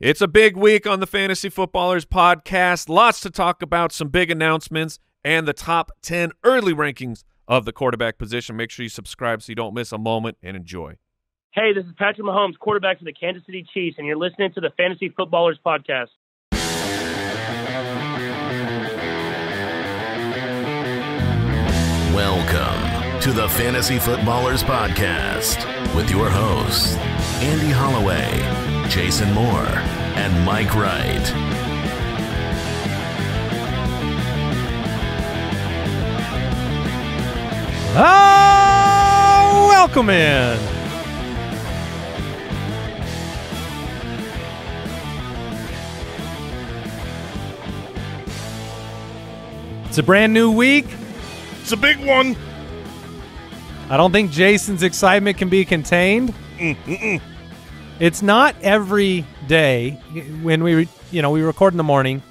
It's a big week on the Fantasy Footballers podcast. Lots to talk about, some big announcements, and the top 10 early rankings of the quarterback position. Make sure you subscribe so you don't miss a moment and enjoy. Hey, this is Patrick Mahomes, quarterback for the Kansas City Chiefs, and you're listening to the Fantasy Footballers podcast. Welcome to the Fantasy Footballers Podcast with your hosts, Andy Holloway, Jason Moore, and Mike Wright. Ah, welcome in. It's a brand new week. It's a big one. I don't think Jason's excitement can be contained. Mm, mm, mm. It's not every day when we, you know, we record in the morning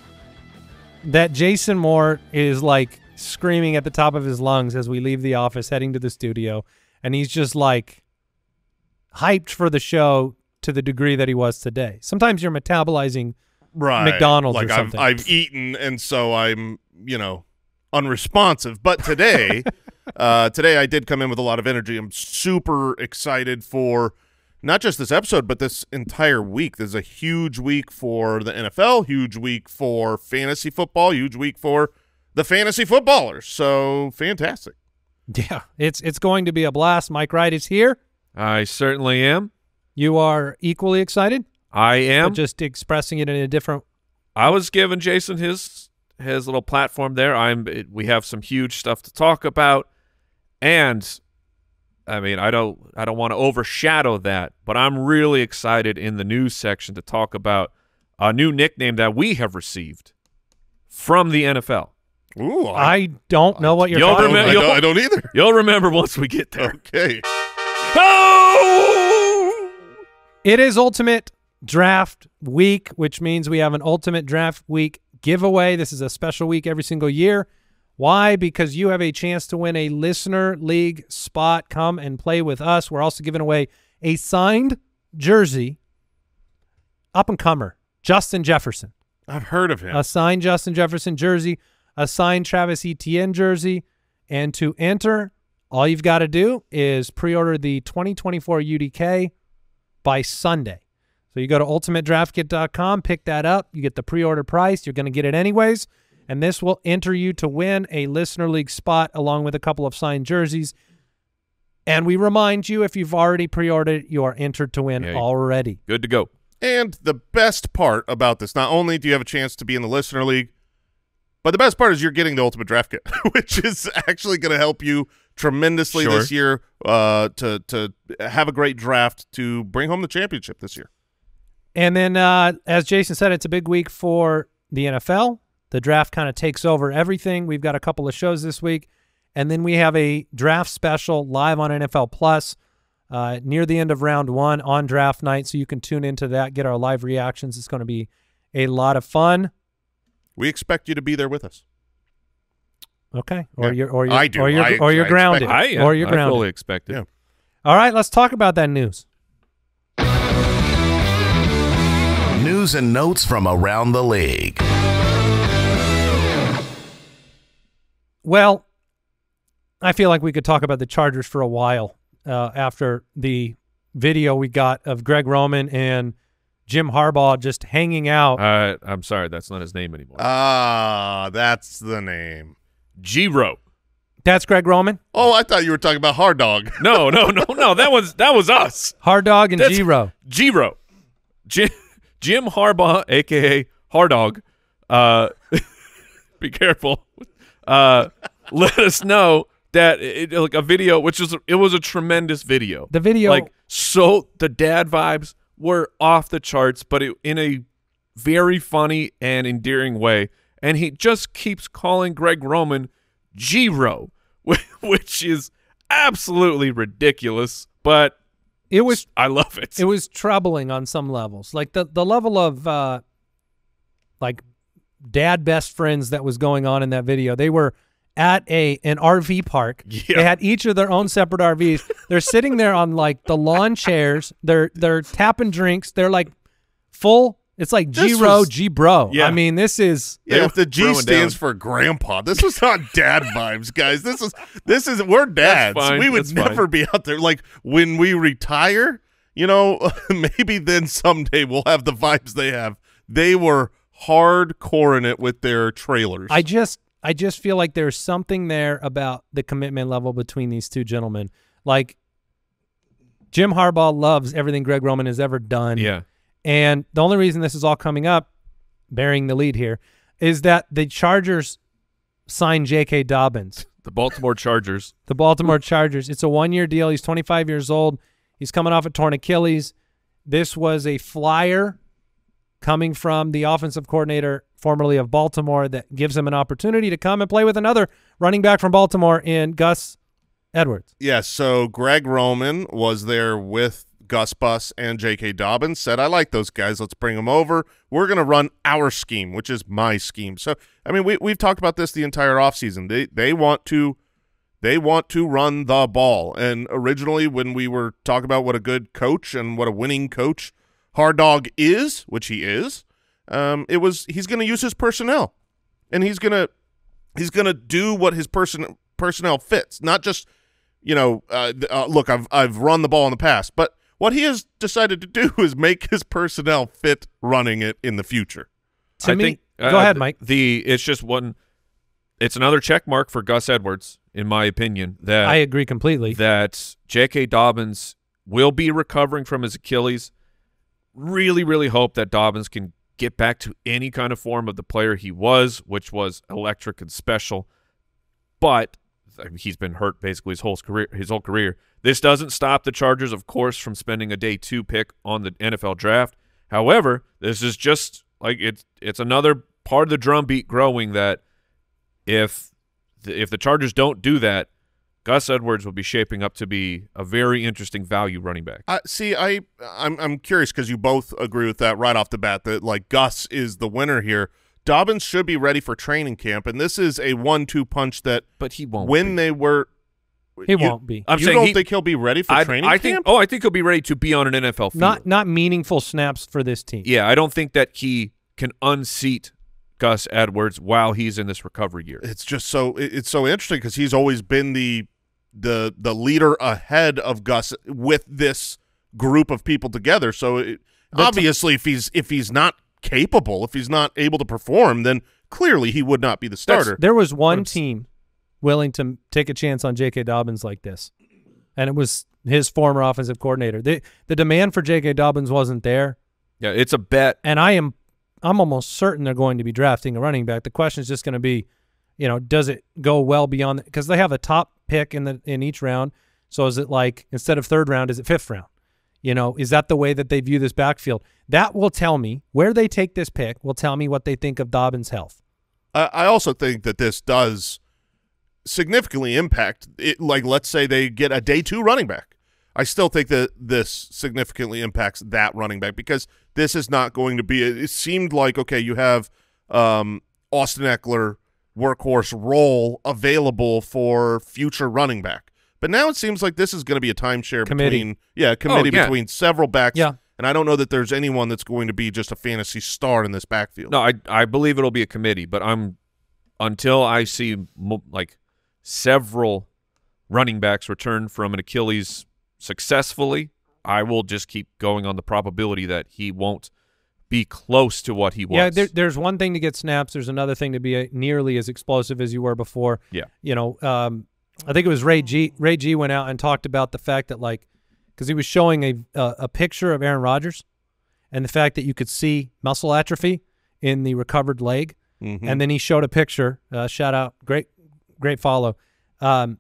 that Jason Moore is like screaming at the top of his lungs as we leave the office heading to the studio and he's just like hyped for the show to the degree that he was today. Sometimes you're metabolizing Right. McDonald's or something. I've, I've eaten and so I'm, you know, unresponsive. But today, uh, today I did come in with a lot of energy. I'm super excited for not just this episode, but this entire week. This is a huge week for the NFL, huge week for fantasy football, huge week for the fantasy footballers. So fantastic. Yeah, it's it's going to be a blast. Mike Wright is here. I certainly am. You are equally excited, I am. just expressing it in a different I was giving Jason his his little platform there. I'm. We have some huge stuff to talk about, and I mean, I don't. I don't want to overshadow that, but I'm really excited in the news section to talk about a new nickname that we have received from the NFL. Ooh, I don't know what you're talking I, don't, I, about. don't, I don't either. You'll remember once we get there. Okay. Oh! It is Ultimate Draft Week, which means we have an Ultimate Draft Week giveaway. This is a special week every single year. Why? Because you have a chance to win a listener league spot. Come and play with us. We're also giving away a signed jersey, up and comer, Justin Jefferson. I've heard of him. a signed Justin Jefferson jersey, a signed Travis Etienne jersey, and to enter, all you've got to do is pre-order the 2024 UDK by Sunday. So you go to ultimatedraftkit.com, pick that up, you get the pre-order price, you're going to get it anyways, and this will enter you to win a listener league spot along with a couple of signed jerseys. And we remind you if you've already pre-ordered, you are entered to win Yeah, already. Good to go. And the best part about this, not only do you have a chance to be in the listener league, but the best part is you're getting the ultimate draft kit, which is actually going to help you tremendously Sure. this year uh, to to have a great draft to bring home the championship this year. And then, uh, as Jason said, it's a big week for the NFL. The draft kind of takes over everything. We've got a couple of shows this week, and then we have a draft special live on NFL Plus uh, near the end of round one on draft night. So you can tune into that, get our live reactions. It's going to be a lot of fun. We expect you to be there with us. Okay, or Yeah, you're or you're I do. or you're I- or you're I grounded, expect I, or you're I grounded. fully expect it. Yeah. All right, let's talk about that news. News and notes from around the league. Well, I feel like we could talk about the Chargers for a while uh, after the video we got of Greg Roman and Jim Harbaugh just hanging out. Uh, I'm sorry, that's not his name anymore. Ah, that's the name. G-Ro. That's Greg Roman, Oh, I thought you were talking about Hard Dog. No, no, no, no. That was that was us. Hard Dog, and That's- G-Ro. G-Ro. Jim, Jim Harbaugh, aka Hardog. Uh, be careful. Uh, let us know that it, like a video, which is it was a tremendous video. The video- like so, the dad vibes were off the charts, but it, in a very funny and endearing way. And he just keeps calling Greg Roman G-Ro, which is absolutely ridiculous. But It was I love it. it was troubling on some levels. Like the the level of uh like dad best friends that was going on in that video. They were at a an RV park. Yeah. They had each of their own separate RVs. They're sitting there on like the lawn chairs. They're they're tapping drinks. They're like full It's like G Ro, was- G Bro. Yeah. I mean, this is Yeah, They if the G stands down. for grandpa, this was not dad vibes, guys. This is this is we're dads. We would that's fine. never be out there like when we retire. You know, maybe then someday we'll have the vibes they have. They were hardcore in it with their trailers. I just I just feel like there's something there about the commitment level between these two gentlemen. Like Jim Harbaugh loves everything Greg Roman has ever done. Yeah. And the only reason this is all coming up, bearing the lead here, is that the Chargers signed J.K. Dobbins, The Baltimore Chargers. the Baltimore Chargers. It's a one-year deal. He's 25 years old. He's coming off a torn Achilles. This was a flyer coming from the offensive coordinator formerly of Baltimore that gives him an opportunity to come and play with another running back from Baltimore in Gus Edwards. Yes, so Greg Roman was there with Gus Bus and J.K. Dobbins, said, I like those guys. Let's bring them over. We're going to run our scheme, which is my scheme. So, I mean, we, we've talked about this the entire offseason. They, they want to they want to run the ball. And originally, when we were talking about what a good coach and what a winning coach Hard Dog is, which he is, um, it was he's going to use his personnel, and he's going to he's going to do what his person personnel fits, not just you know, uh, uh, look, I've I've run the ball in the past, but what he has decided to do is make his personnel fit running it in the future. To I me, think, go uh, ahead, Mike. The it's just one. It's another check mark for Gus Edwards, in my opinion. That I agree completely. that J.K. Dobbins will be recovering from his Achilles. Really, really hope that Dobbins can get back to any kind of form of the player he was, which was electric and special. But he's been hurt basically his whole career. His whole career. This doesn't stop the Chargers, of course, from spending a day two pick on the NFL draft. However, this is just like it's it's another part of the drumbeat growing that if the, if the Chargers don't do that, Gus Edwards will be shaping up to be a very interesting value running back. I see. I I'm I'm curious because you both agree with that right off the bat that like Gus is the winner here. Dobbins should be ready for training camp, and this is a one-two punch that But he won't. when be. they were He you- won't be. I'm you saying don't he- think he'll be ready for I, training I camp? think. Oh, I think he'll be ready to be on an NFL field. Not not meaningful snaps for this team. Yeah, I don't think that he can unseat Gus Edwards while he's in this recovery year. it's just so it's so interesting because he's always been the the the leader ahead of Gus with this group of people together. So it, obviously, if he's if he's not capable, if he's not able to perform, then clearly he would not be the starter. There was one But- team willing to take a chance on J.K. Dobbins like this, and it was his former offensive coordinator. The the demand for J.K. Dobbins wasn't there, Yeah, it's a bet. and I am I'm almost certain they're going to be drafting a running back. The question is just going to be, you know, does it go well beyond because they have a top pick in the in each round. So is it like instead of third round, is it fifth round? You know, is that the way that they view this backfield? That will tell me where they take this pick. Will tell me what they think of Dobbins' health. I I also think that this does significantly impact it. Like, let's say they get a day two running back. I still think that this significantly impacts that running back because this is not going to be. It seemed like okay, you have um, Austin Ekeler workhorse role available for future running back, but now it seems like this is going to be a timeshare Committee. between yeah committee yeah. between several backs. Yeah. and I don't know that there's anyone that's going to be just a fantasy star in this backfield. No, I I believe it'll be a committee, but I'm until I see mo- like several running backs return from an Achilles successfully, I will just keep going on the probability that he won't be close to what he was. Yeah, there, there's one thing to get snaps. There's another thing to be nearly as explosive as you were before. Yeah. You know, um, I think it was Ray G. Ray G. went out and talked about the fact that like, because he was showing a uh, a picture of Aaron Rodgers, and the fact that you could see muscle atrophy in the recovered leg, Mhm. and then he showed a picture. Uh, shout out, great, great follow. Um,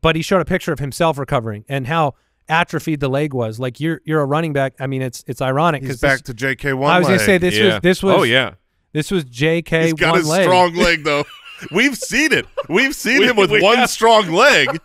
but he showed a picture of himself recovering and how atrophied the leg was. Like you're you're a running back. I mean, it's it's ironic he's because back to J.K. one. I was going to leg. say this yeah. was this was oh yeah. this was J.K. He's got one his leg. strong leg though. We've seen it. We've seen We- him with one have. strong leg,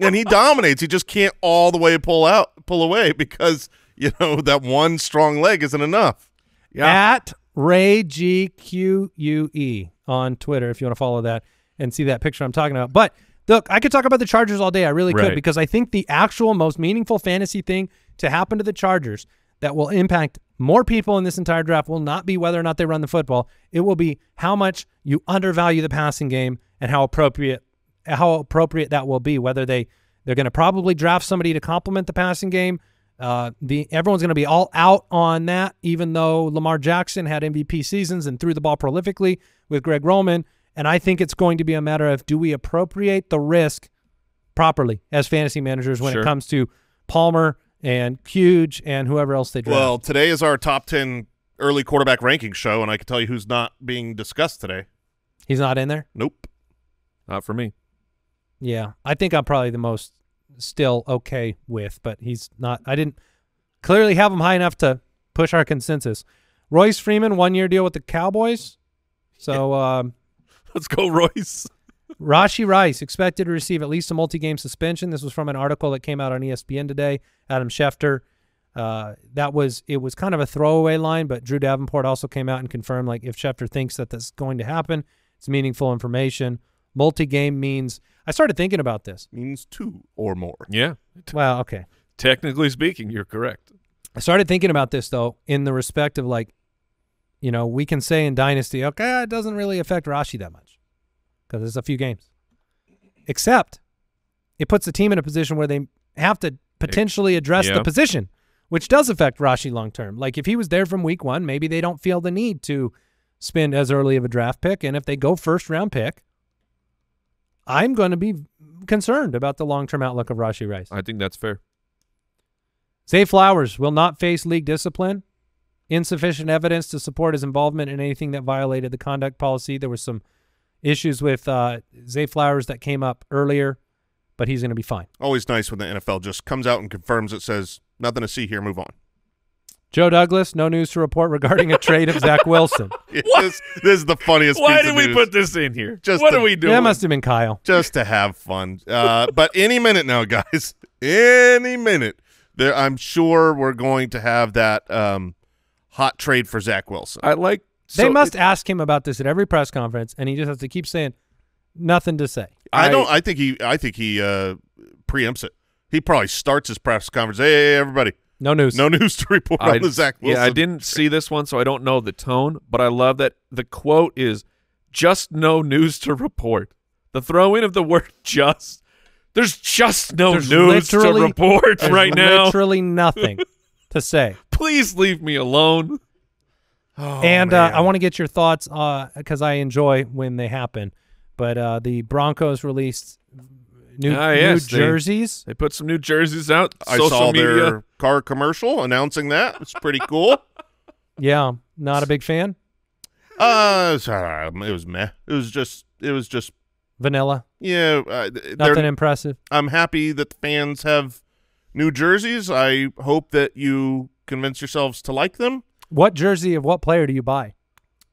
and he dominates. He just can't all the way pull out, pull away because you know that one strong leg isn't enough. Yeah. At Ray G Q U E on Twitter if you want to follow that and see that picture I'm talking about. But look, I could talk about the Chargers all day. I really could because I think the actual most meaningful fantasy thing to happen to the Chargers that will impact more people in this entire draft will not be whether or not they run the football. It will be how much you undervalue the passing game and how appropriate how appropriate that will be. Whether they they're going to probably draft somebody to complement the passing game. Uh, the everyone's going to be all out on that, even though Lamar Jackson had MVP seasons and threw the ball prolifically with Greg Roman. And I think it's going to be a matter of do we appropriate the risk properly as fantasy managers when Sure. it comes to Palmer and Huge and whoever else they draft. Well, today is our top 10 early quarterback ranking show, and I can tell you who's not being discussed today. He's not in there. Nope. Not for me. Yeah, I think I'm probably the most still okay with, but he's not. I didn't clearly have him high enough to push our consensus. Royce Freeman, one year deal with the Cowboys. So um, Let's go, Royce. Rashee Rice expected to receive at least a multi-game suspension. This was from an article that came out on ESPN today. Adam Schefter. Uh, that was it was kind of a throwaway line, but Drew Davenport also came out and confirmed like if Schefter thinks that that's going to happen, it's meaningful information. Multi-game means I started thinking about this. Means two or more. Yeah. Well, okay. Technically speaking, you're correct. I started thinking about this though, in the respect of like, you know, we can say in Dynasty, okay, it doesn't really affect Rashee that much because there's a few games. Except, it puts the team in a position where they have to potentially address yeah. the position, which does affect Rashee long term. Like if he was there from week one, maybe they don't feel the need to spend as early of a draft pick, and if they go first round pick, I'm going to be concerned about the long term outlook of Rashee Rice. I think that's fair. Zay Flowers will not face league discipline. Insufficient evidence to support his involvement in anything that violated the conduct policy. There was some issues with uh, Zay Flowers that came up earlier, but he's going to be fine. Always nice when the NFL just comes out and confirms it says, nothing to see here, move on. Joe Douglas, no news to report regarding a trade of Zach Wilson. This, this is the funniest Why piece did of we news. put this in here? Just what to- are we doing? That must have been Kyle. just to have fun. Uh, but any minute now, guys, any minute, there, I'm sure we're going to have that um, hot trade for Zach Wilson. I like. They so must it- ask him about this at every press conference, and he just has to keep saying nothing to say. I, I- don't. I think he. I think he uh, preempts it. He probably starts his press conference. Hey, hey, everybody, No news. no news to report I, on the Zach Wilson. yeah, I didn't see this one, so I don't know the tone. But I love that the quote is "just no news to report." The throw in of the word "just." There's just no There's news to report right now. Literally nothing to say. Please leave me alone. Oh, and uh. I want to get your thoughts because I enjoy when they happen. But uh, the Broncos released new, Ah, yes, they- jerseys. They put some new jerseys out. I social saw media. their car commercial announcing that. It's pretty cool. Yeah, not a big fan. Uh, it was, uh, it was meh. It was just. It was just. Vanilla, Yeah. Uh, they're- nothing impressive. I'm happy that the fans have new jerseys. I hope that you convince yourselves to like them. What jersey of what player do you buy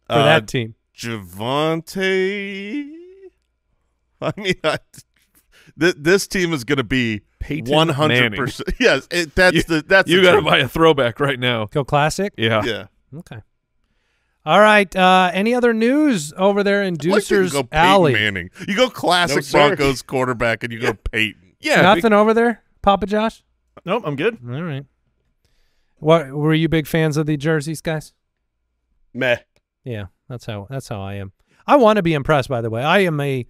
for Uh, that team? Javonte. I mean, I, th- this team is going to be one hundred percent. Yes, it, that's You- the that's You got to buy a throwback right now. Go classic. Yeah. Yeah, Okay. All right. Uh, any other news over there in I'd like to Deucer's go Peyton Alley? Manning. You go classic No. Broncos quarterback, and you go Peyton. Yeah. Nothing over there, Papa Josh. Nope, I'm good. All right. What were you big fans of the jerseys, guys? Meh. Yeah, that's how that's how I am. I want to be impressed. By the way, I am a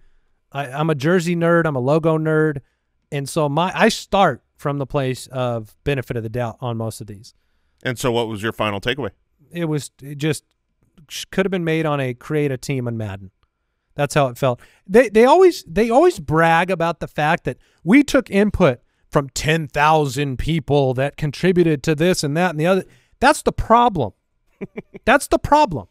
I, I'm a jersey nerd. I'm a logo nerd, and so my I start from the place of benefit of the doubt on most of these. And so, what was your final takeaway? It was it just could have been made on a create a team on Madden. That's how it felt. They they always they always brag about the fact that we took input from 10,000 people that contributed to this and that and the other. That's the problem. That's the problem.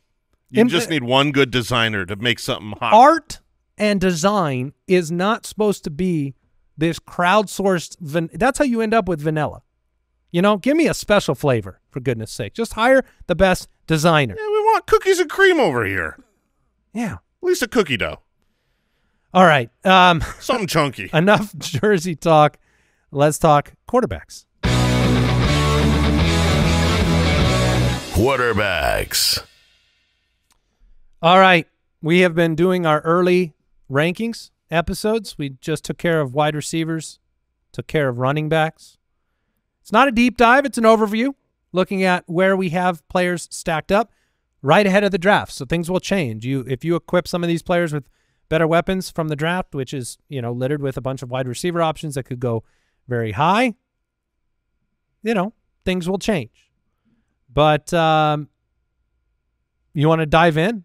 You In- just need one good designer to make something hot. art and design is not supposed to be this crowdsourced. Van- that's how you end up with vanilla. You know, give me a special flavor for goodness sake. Just hire the best designer. Yeah, we want cookies and cream over here. Yeah. At least a cookie dough. All right. Um, Something chunky. enough Jersey talk. Let's talk quarterbacks. Quarterbacks. All right. We have been doing our early rankings episodes. We just took care of wide receivers, took care of running backs. It's not a deep dive, it's an overview. looking at where we have players stacked up right ahead of the draft. So things will change. You if you equip some of these players with better weapons from the draft, which is, you know, littered with a bunch of wide receiver options that could go very high, you know, things will change. But um you want to dive in?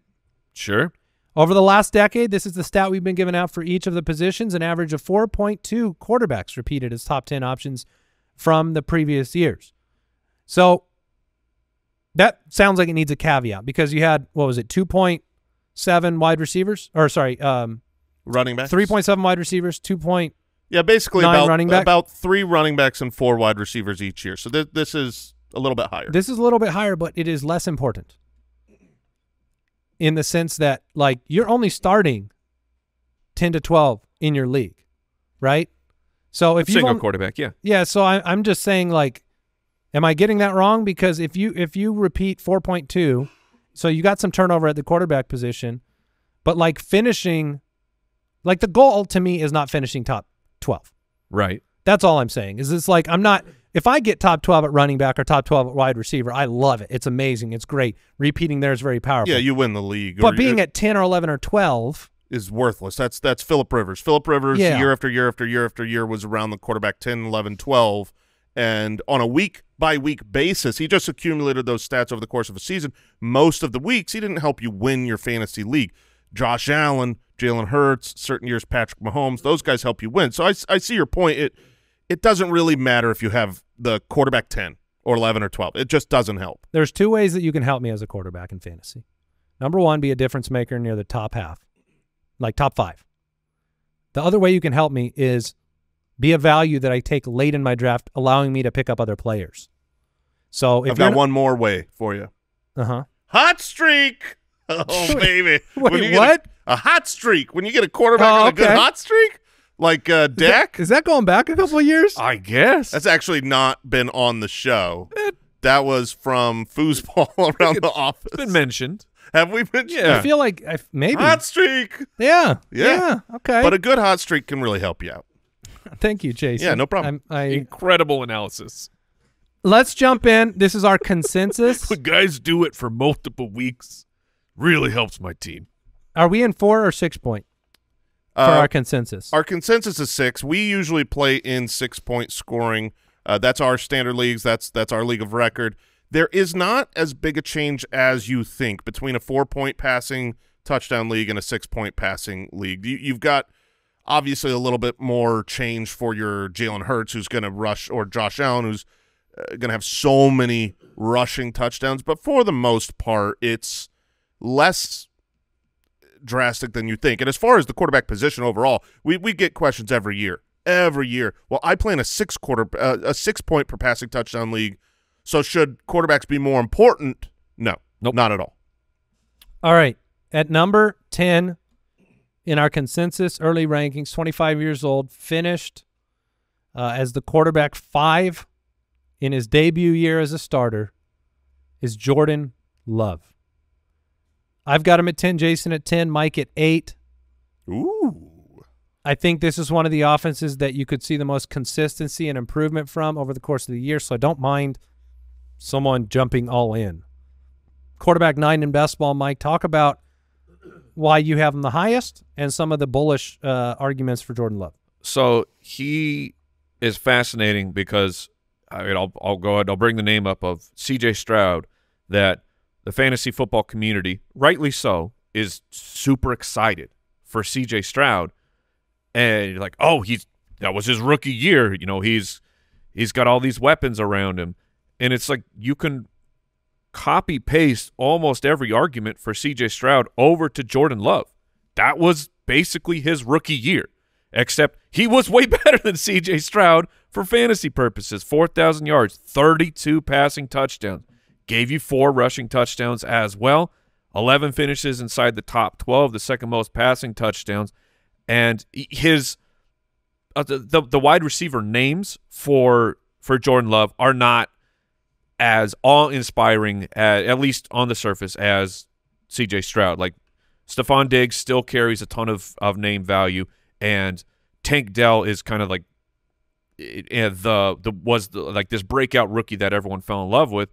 Sure. Over the last decade, this is the stat we've been giving out for each of the positions, an average of 4.2 quarterbacks repeated as top 10 options from the previous years. So that sounds like it needs a caveat because you had, what was it, 2.7 wide receivers? Or sorry, um, Running back. 3.7 wide receivers, 2. Point, Yeah, basically Nine about running back? about three running backs and four wide receivers each year. So th- this is a little bit higher. This is a little bit higher, but it is less important in the sense that, like, you're only starting 10 to 12 in your league, right? So if you Single quarterback, yeah. Yeah, so I, I'm just saying, like, am I getting that wrong? Because if you if you repeat 4.2, so you got some turnover at the quarterback position, but like finishing, like the goal to me is not finishing top 12. Right. That's all I'm saying. Is it's like I'm not. If I get top 12 at running back or top 12 at wide receiver, I love it. It's amazing. It's great. Repeating there is very powerful. yeah, you win the league. but being at 10 or 11 or 12, is worthless. That's that's Philip Rivers. Philip Rivers Yeah. year after year after year after year was around the quarterback 10, 11, 12 and on a week by week basis, he just accumulated those stats over the course of a season. Most of the weeks, he didn't help you win your fantasy league. Josh Allen, Jalen Hurts, certain years Patrick Mahomes, those guys help you win. So I, I see your point. It it doesn't really matter if you have the quarterback 10 or 11 or 12. It just doesn't help. there's two ways that you can help me as a quarterback in fantasy. Number one, be a difference maker near the top half, like top five. The other way you can help me is be a value that I take late in my draft, allowing me to pick up other players. So if I've got one more way for you. uh huh. Hot streak. Oh baby. Wait, When you get what? A, a hot streak. When you get a quarterback Oh, with a good hot streak, like uh, Dak. Is that going back a couple of years? I guess. That's actually not been on the show. That was from foosball around the office. It's been mentioned. Have we mentioned Yeah. I feel like I, maybe. hot streak? yeah. Yeah. Okay. But a good hot streak can really help you out. Thank you, Jason. Yeah, no problem. I'm, I Incredible analysis. let's jump in. This is our consensus. When guys do it for multiple weeks, really helps my team. Are we in four or six point for Uh, our consensus? Our consensus is six. We usually play in six point scoring. Uh, that's our standard leagues. That's that's our league of record. There is not as big a change as you think between a four point passing touchdown league and a six point passing league. You, you've got obviously a little bit more change for your Jalen Hurts, who's going to rush, or Josh Allen, who's uh, going to have so many rushing touchdowns. But for the most part, it's less drastic than you think. And as far as the quarterback position overall, we, we get questions every year. Every year. Well, I play in a six quarter uh, a six point per passing touchdown league. So should quarterbacks be more important? No, Nope. not at all. All right. At number 10 in our consensus early rankings, 25 years old, finished uh, as the quarterback five in his debut year as a starter, is Jordan Love. I've got him at 10, Jason at 10, Mike at 8. Ooh. I think this is one of the offenses that you could see the most consistency and improvement from over the course of the year, so I don't mind someone jumping all in. Quarterback nine in best ball, Mike. Talk about why you have him the highest and some of the bullish uh, arguments for Jordan Love. So he is fascinating because I mean, I'll I'll go ahead. I'll bring the name up of C.J. Stroud that the fantasy football community, rightly so, is super excited for C.J. Stroud, and you're like, oh, he's that was his rookie year. You know, he's he's got all these weapons around him, and it's like you can copy paste almost every argument for CJ Stroud over to Jordan Love. That was basically his rookie year, except he was way better than CJ Stroud for fantasy purposes. 4,000 yards, 32 passing touchdowns, gave you four rushing touchdowns as well. 11 finishes inside the top 12, the second most passing touchdowns. And his uh, the, the the wide receiver names for for Jordan Love are not as awe inspiring, at, at least on the surface, as CJ Stroud. Like Stefon Diggs still carries a ton of, of name value, and Tank Dell is kind of like it, and the the was the, like this breakout rookie that everyone fell in love with.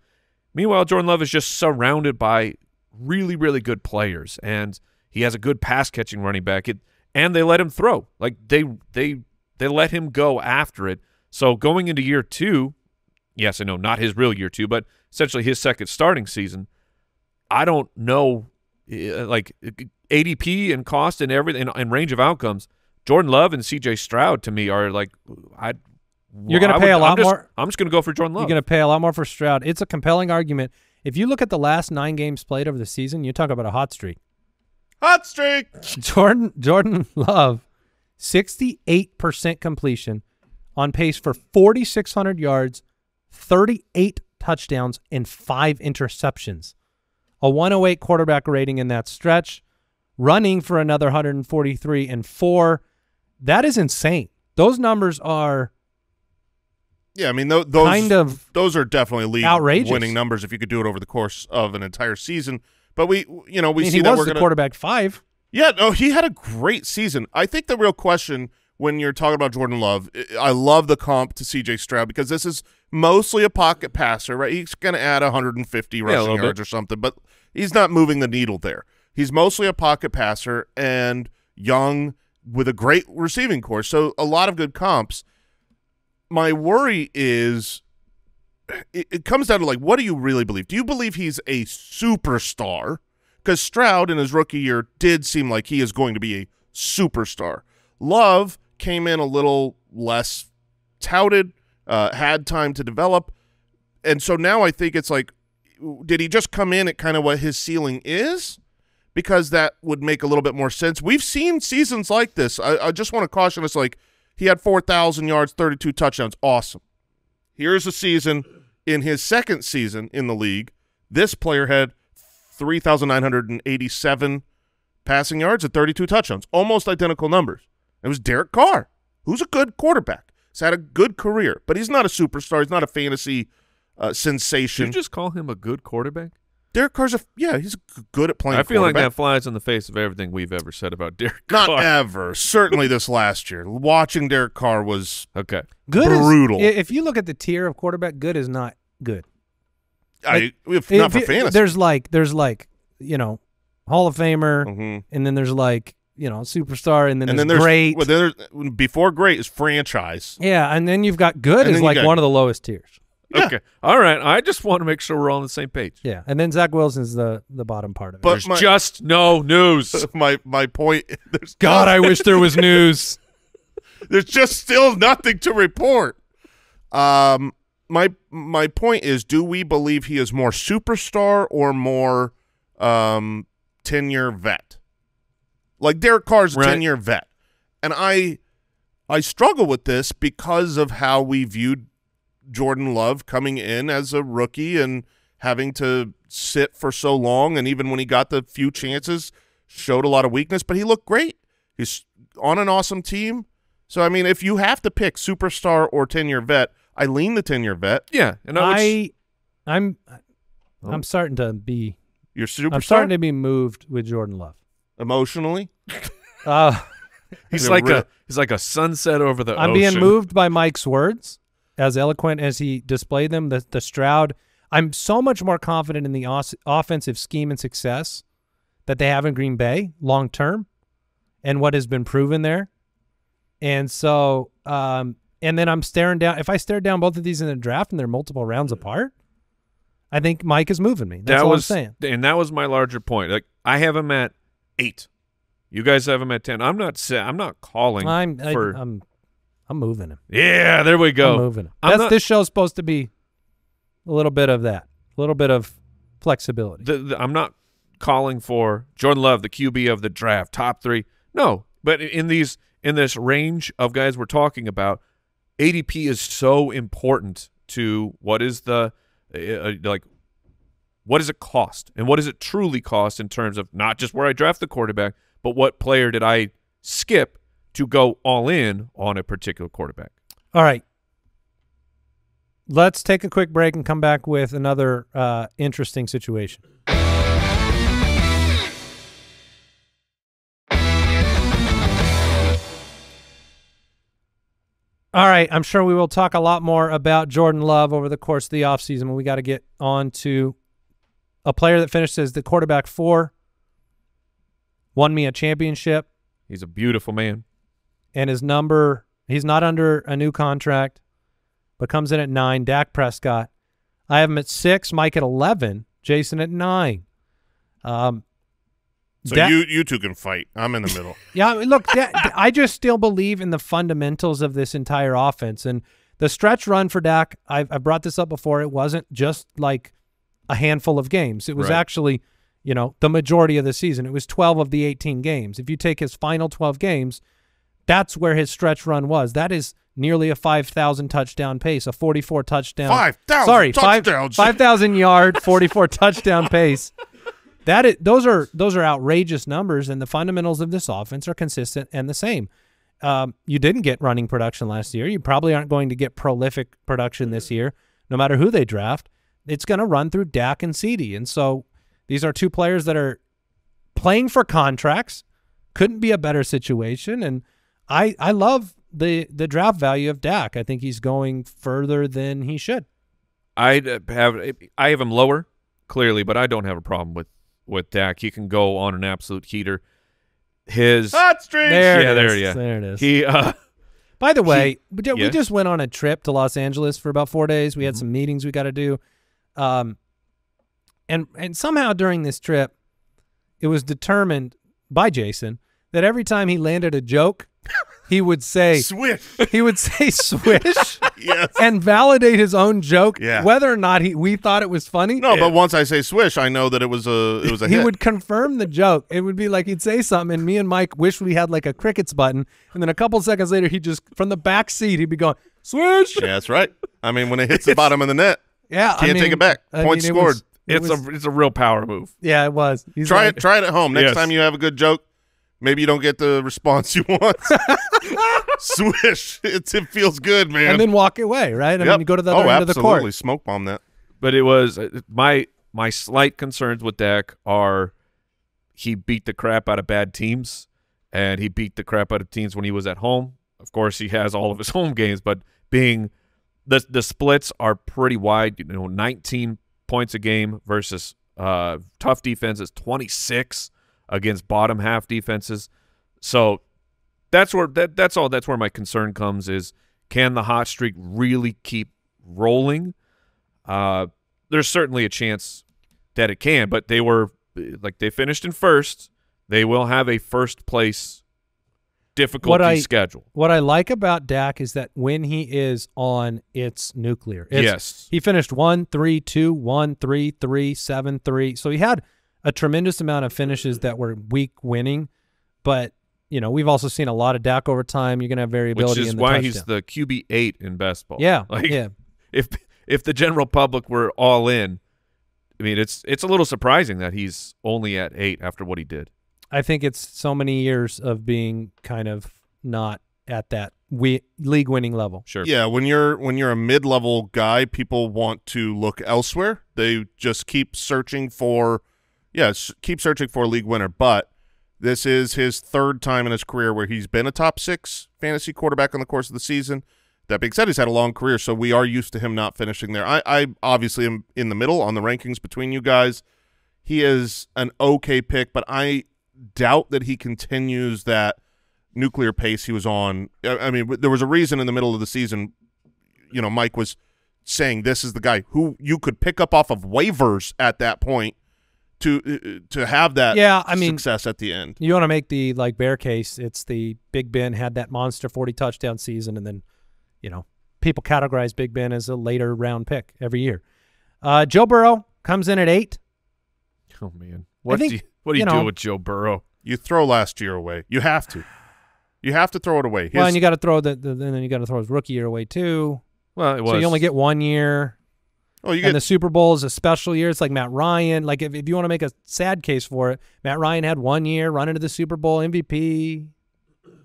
Meanwhile, Jordan Love is just surrounded by really, really good players, and he has a good pass catching running back. It, and they let him throw. Like they they they let him go after it. So going into year two, yes, I know not his real year two, but essentially his second starting season. I don't know, uh, like ADP and cost and everything and, range of outcomes. Jordan Love and C.J. Stroud to me are like I. You're going to pay would- a lot I'm just, more- I'm just going to go for Jordan Love. You're going to pay a lot more for Stroud. It's a compelling argument. If you look at the last nine games played over the season, you talk about a hot streak. Hot streak. Jordan Jordan Love, sixty eight percent completion, on pace for forty six hundred yards, thirty eight touchdowns, and five interceptions. A one hundred eight quarterback rating in that stretch, running for another hundred and forty three and four. That is insane. Those numbers are Yeah, I mean tho- those Kind of those are definitely league outrageous. winning numbers if you could do it over the course of an entire season. But we, you know, we I mean, see he that was we're the gonna. quarterback five. Yeah, no, he had a great season. I think the real question when you're talking about Jordan Love, I- I love the comp to C.J. Stroud because this is mostly a pocket passer, right? He's going to add 150 a rushing little yards bit. or something, but he's not moving the needle there. He's mostly a pocket passer and young with a great receiving core, so a lot of good comps. My worry is it, it comes down to like, what do you really believe? Do you believe he's a superstar? Because Stroud in his rookie year did seem like he is going to be a superstar. Love came in a little less touted, uh, had time to develop, and so now I think it's like, did he just come in at kind of what his ceiling is? Because that would make a little bit more sense. We've seen seasons like this. I, I just want to caution us, like he had four thousand yards, thirty-two touchdowns, awesome. Here's a season in his second season in the league. This player had 3,987 passing yards and 32 touchdowns, almost identical numbers. It was Derek Carr, who's a good quarterback. He's had a good career, but he's not a superstar. He's not a fantasy uh, Did sensation. you just call him a good quarterback? Derek Carr's a yeah, he's good at playing. I feel like that flies in the face of everything we've ever said about Derek Not ever. Certainly this last year, watching Derek Carr was Okay. Good Brutal. Is, if you look at the tier of quarterback, good is not good. I if If not for fantasy. There's like there's like you know Hall of Famer, Mhm. and then there's like you know superstar, and then and there's then there's great. Well, there's, before great is franchise. yeah, and then you've got good And is like got- one of the lowest tiers. Yeah. Okay. All right. I just want to make sure we're all on the same page. Yeah, and then Zach Wilson's the the bottom part of it. But There's my- just no news. my my point. There's God, I wish there was news. There's just still nothing to report. Um, my my point is, do we believe he is more superstar or more um ten year vet? Like Derek Carr's a Right. ten year vet, and I I struggle with this because of how we viewed Jordan Love coming in as a rookie and having to sit for so long, and even when he got the few chances, showed a lot of weakness. But he looked great. He's on an awesome team. So I mean, if you have to pick superstar or ten year vet, I lean the ten year vet. Yeah. And I, I I'm Oh. I'm starting to be, You're superstar I'm starting to be moved with Jordan Love. emotionally. Uh, he's like a he's like a sunset over the I'm ocean. being moved by Mike's words, as eloquent as he displayed them. The the Stroud. I'm so much more confident in the os- offensive scheme and success that they have in Green Bay long term, and what has been proven there. And so, um, and then I'm staring down. If I stare down both of these in the draft and they're multiple rounds apart, I think Mike is moving me. That's that all was I'm saying. and that was my larger point. Like I have him at eight. You guys have him at ten. I'm not I'm not calling I'm I, for I'm I'm moving him. yeah. There we go. I'm moving him. I'm That's not- this show's supposed to be a little bit of that, a little bit of flexibility. the, the- I'm not calling for Jordan Love, the QB of the draft, top three. No, but in these in this range of guys we're talking about, ADP is so important to what is the uh, uh, like what does it cost and what does it truly cost in terms of not just where I draft the quarterback, but what player did I skip to go all in on a particular quarterback. All right. Let's take a quick break and come back with another uh, interesting situation. All right, I'm sure we will talk a lot more about Jordan Love over the course of the offseason, but we got to get on to a player that finished as the quarterback four, won me a championship, He's a beautiful man. And his number, he's not under a new contract, but comes in at nine, Dak Prescott. I have him at six, Mike at 11, Jason at nine. Um, So Dak- you you two can fight. I'm in the middle. Yeah, I mean, look, that, I just still believe in the fundamentals of this entire offense and the stretch run for Dak. I've, I brought this up before. It wasn't just like a handful of games. It was Right. actually, you know, the majority of the season. It was 12 of the 18 games. If you take his final 12 games, that's where his stretch run was. That is nearly a 5,000 touchdown pace, a 44 touchdown. 5,000 Sorry, five- touchdowns. 5,000 yard, 44 touchdown pace. That is, those are those are outrageous numbers, and the fundamentals of this offense are consistent and the same. Um, you didn't get running production last year. You probably aren't going to get prolific production this year, no matter who they draft. It's going to run through Dak and CD, and so these are two players that are playing for contracts. Couldn't be a better situation, and I I love the the draft value of Dak. I think he's going further than he should. I have I have him lower clearly, but I don't have a problem with with Dak. He can go on an absolute heater. His Hot streak. There Yeah, it there, is. yeah. There it is. he uh By the way, we we yeah. just went on a trip to Los Angeles for about four days. We Mm-hmm. had some meetings we got to do, um, and and somehow during this trip, it was determined by Jason that every time he landed a joke, he would say swish. he would say swish yes. and validate his own joke, Yeah. whether or not he we thought it was funny. No, but once I say swish, I know that it was a it was a he hit. would confirm the joke. It would be like he'd say something, and me and Mike wish we had like a crickets button, and then a couple seconds later, he just from the back seat he'd be going swish. Yeah, that's right. I mean, when it hits the bottom of the net, Yeah, Can't take mean- it back. I Point mean, it scored. was- it it's was- a it's a real power move. yeah, it was. He's try like- it. Try it at home. Next Yes. time you have a good joke, maybe you don't get the response you want. Swish. It's, it feels good, man. and then walk away, right? I mean, you go to the oh, other end of the absolutely. court. Smoke bomb that. But it was uh, my my slight concerns with Dak are he beat the crap out of bad teams and he beat the crap out of teams when he was at home. Of course, he has all of his home games, but being the the splits are pretty wide. You know, 19 points a game versus uh, tough defenses, 26 against bottom half defenses. So that's where that that's all. That's where my concern comes is can the hot streak really keep rolling? Uh, there's certainly a chance that it can, but they were like they finished in first. They will have a first place difficulty I- schedule. What I like about Dak is that when he is on, it's nuclear. It's, Yes. he finished one, three, two, one, three, three, seven, three. So he had a tremendous amount of finishes that were week winning, but you know we've also seen a lot of Dak over time. You're gonna have variability Which is in the why touchdown. he's the QB eight in best ball. yeah, like yeah. if if the general public were all in, I mean it's it's a little surprising that he's only at eight after what he did. I think it's so many years of being kind of not at that we, league winning level. Sure. Yeah, when you're when you're a mid-level guy, people want to look elsewhere. They just keep searching for yeah, keep searching for a league winner, but this is his third time in his career where he's been a top 6 fantasy quarterback in the course of the season. That being said, he's had a long career, so we are used to him not finishing there. I, I obviously am in the middle on the rankings between you guys. He is an okay pick, but I doubt that he continues that nuclear pace he was on. I, I mean, there was a reason in the middle of the season, you know, Mike was saying this is the guy who you could pick up off of waivers at that point to uh, to have that Yeah, I mean- success at the end. You want to make the like bear case? It's the Big Ben had that monster forty touchdown season, and then you know people categorize Big Ben as a later round pick every year. Uh, Joe Burrow comes in at eight. Oh man, what think, do you, what do you, you do with Joe Burrow? You throw last year away. You have to. You have to throw it away. well, and you got to throw the, the then you got to throw his rookie year away too. Well, it was So you only get one year, oh, you and get the Super Bowl is a special year. It's like Matt Ryan. Like if, if you want to make a sad case for it, Matt Ryan had one year, run into the Super Bowl MVP.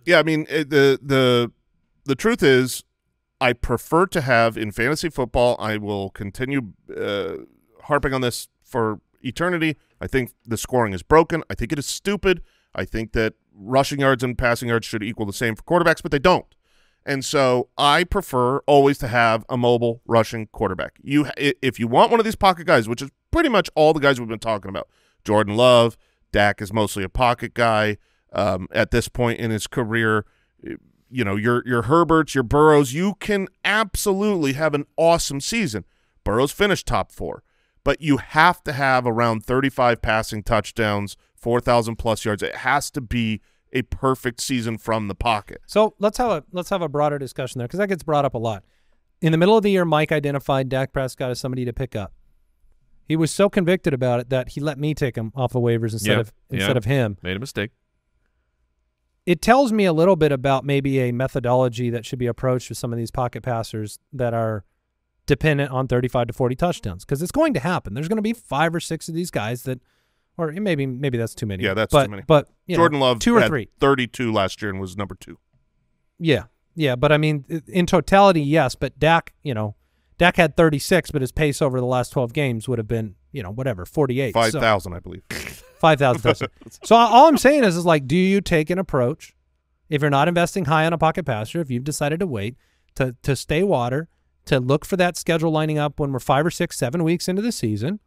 Yeah, I mean it, the the the truth is, I prefer to have in fantasy football. I will continue uh, harping on this for eternity. I think the scoring is broken. I think it is stupid. I think that rushing yards and passing yards should equal the same for quarterbacks, but they don't. And so I prefer always to have a mobile rushing quarterback. You, if you want one of these pocket guys, which is pretty much all the guys we've been talking about, Jordan Love, Dak is mostly a pocket guy um, at this point in his career. You know, your your Herberts, your Burrows, you can absolutely have an awesome season. Burrows finished top four, but you have to have around 35 passing touchdowns, 4,000 plus yards. It has to be a perfect season from the pocket. So let's have a let's have a broader discussion there because that gets brought up a lot. In the middle of the year, Mike identified Dak Prescott as somebody to pick up. He was so convicted about it that he let me take him off of waivers instead Yeah, of instead yeah. of him. Made a mistake. It tells me a little bit about maybe a methodology that should be approached with some of these pocket passers that are dependent on 35 to 40 touchdowns because it's going to happen. There's going to be five or six of these guys that, or maybe maybe that's too many. Yeah, that's but, too many. But you know, Jordan Love two or had three. 32 last year and was number two. Yeah, yeah, but I mean, in totality, yes. But Dak, you know, Dak had 36, but his pace over the last 12 games would have been, you know, whatever, forty-eight, five thousand, So- I believe. 5,000 so all I'm saying is, is like, do you take an approach if you're not investing high on a pocket passer, if you've decided to wait to to stay water, to look for that schedule lining up when we're five or six, seven weeks into the season,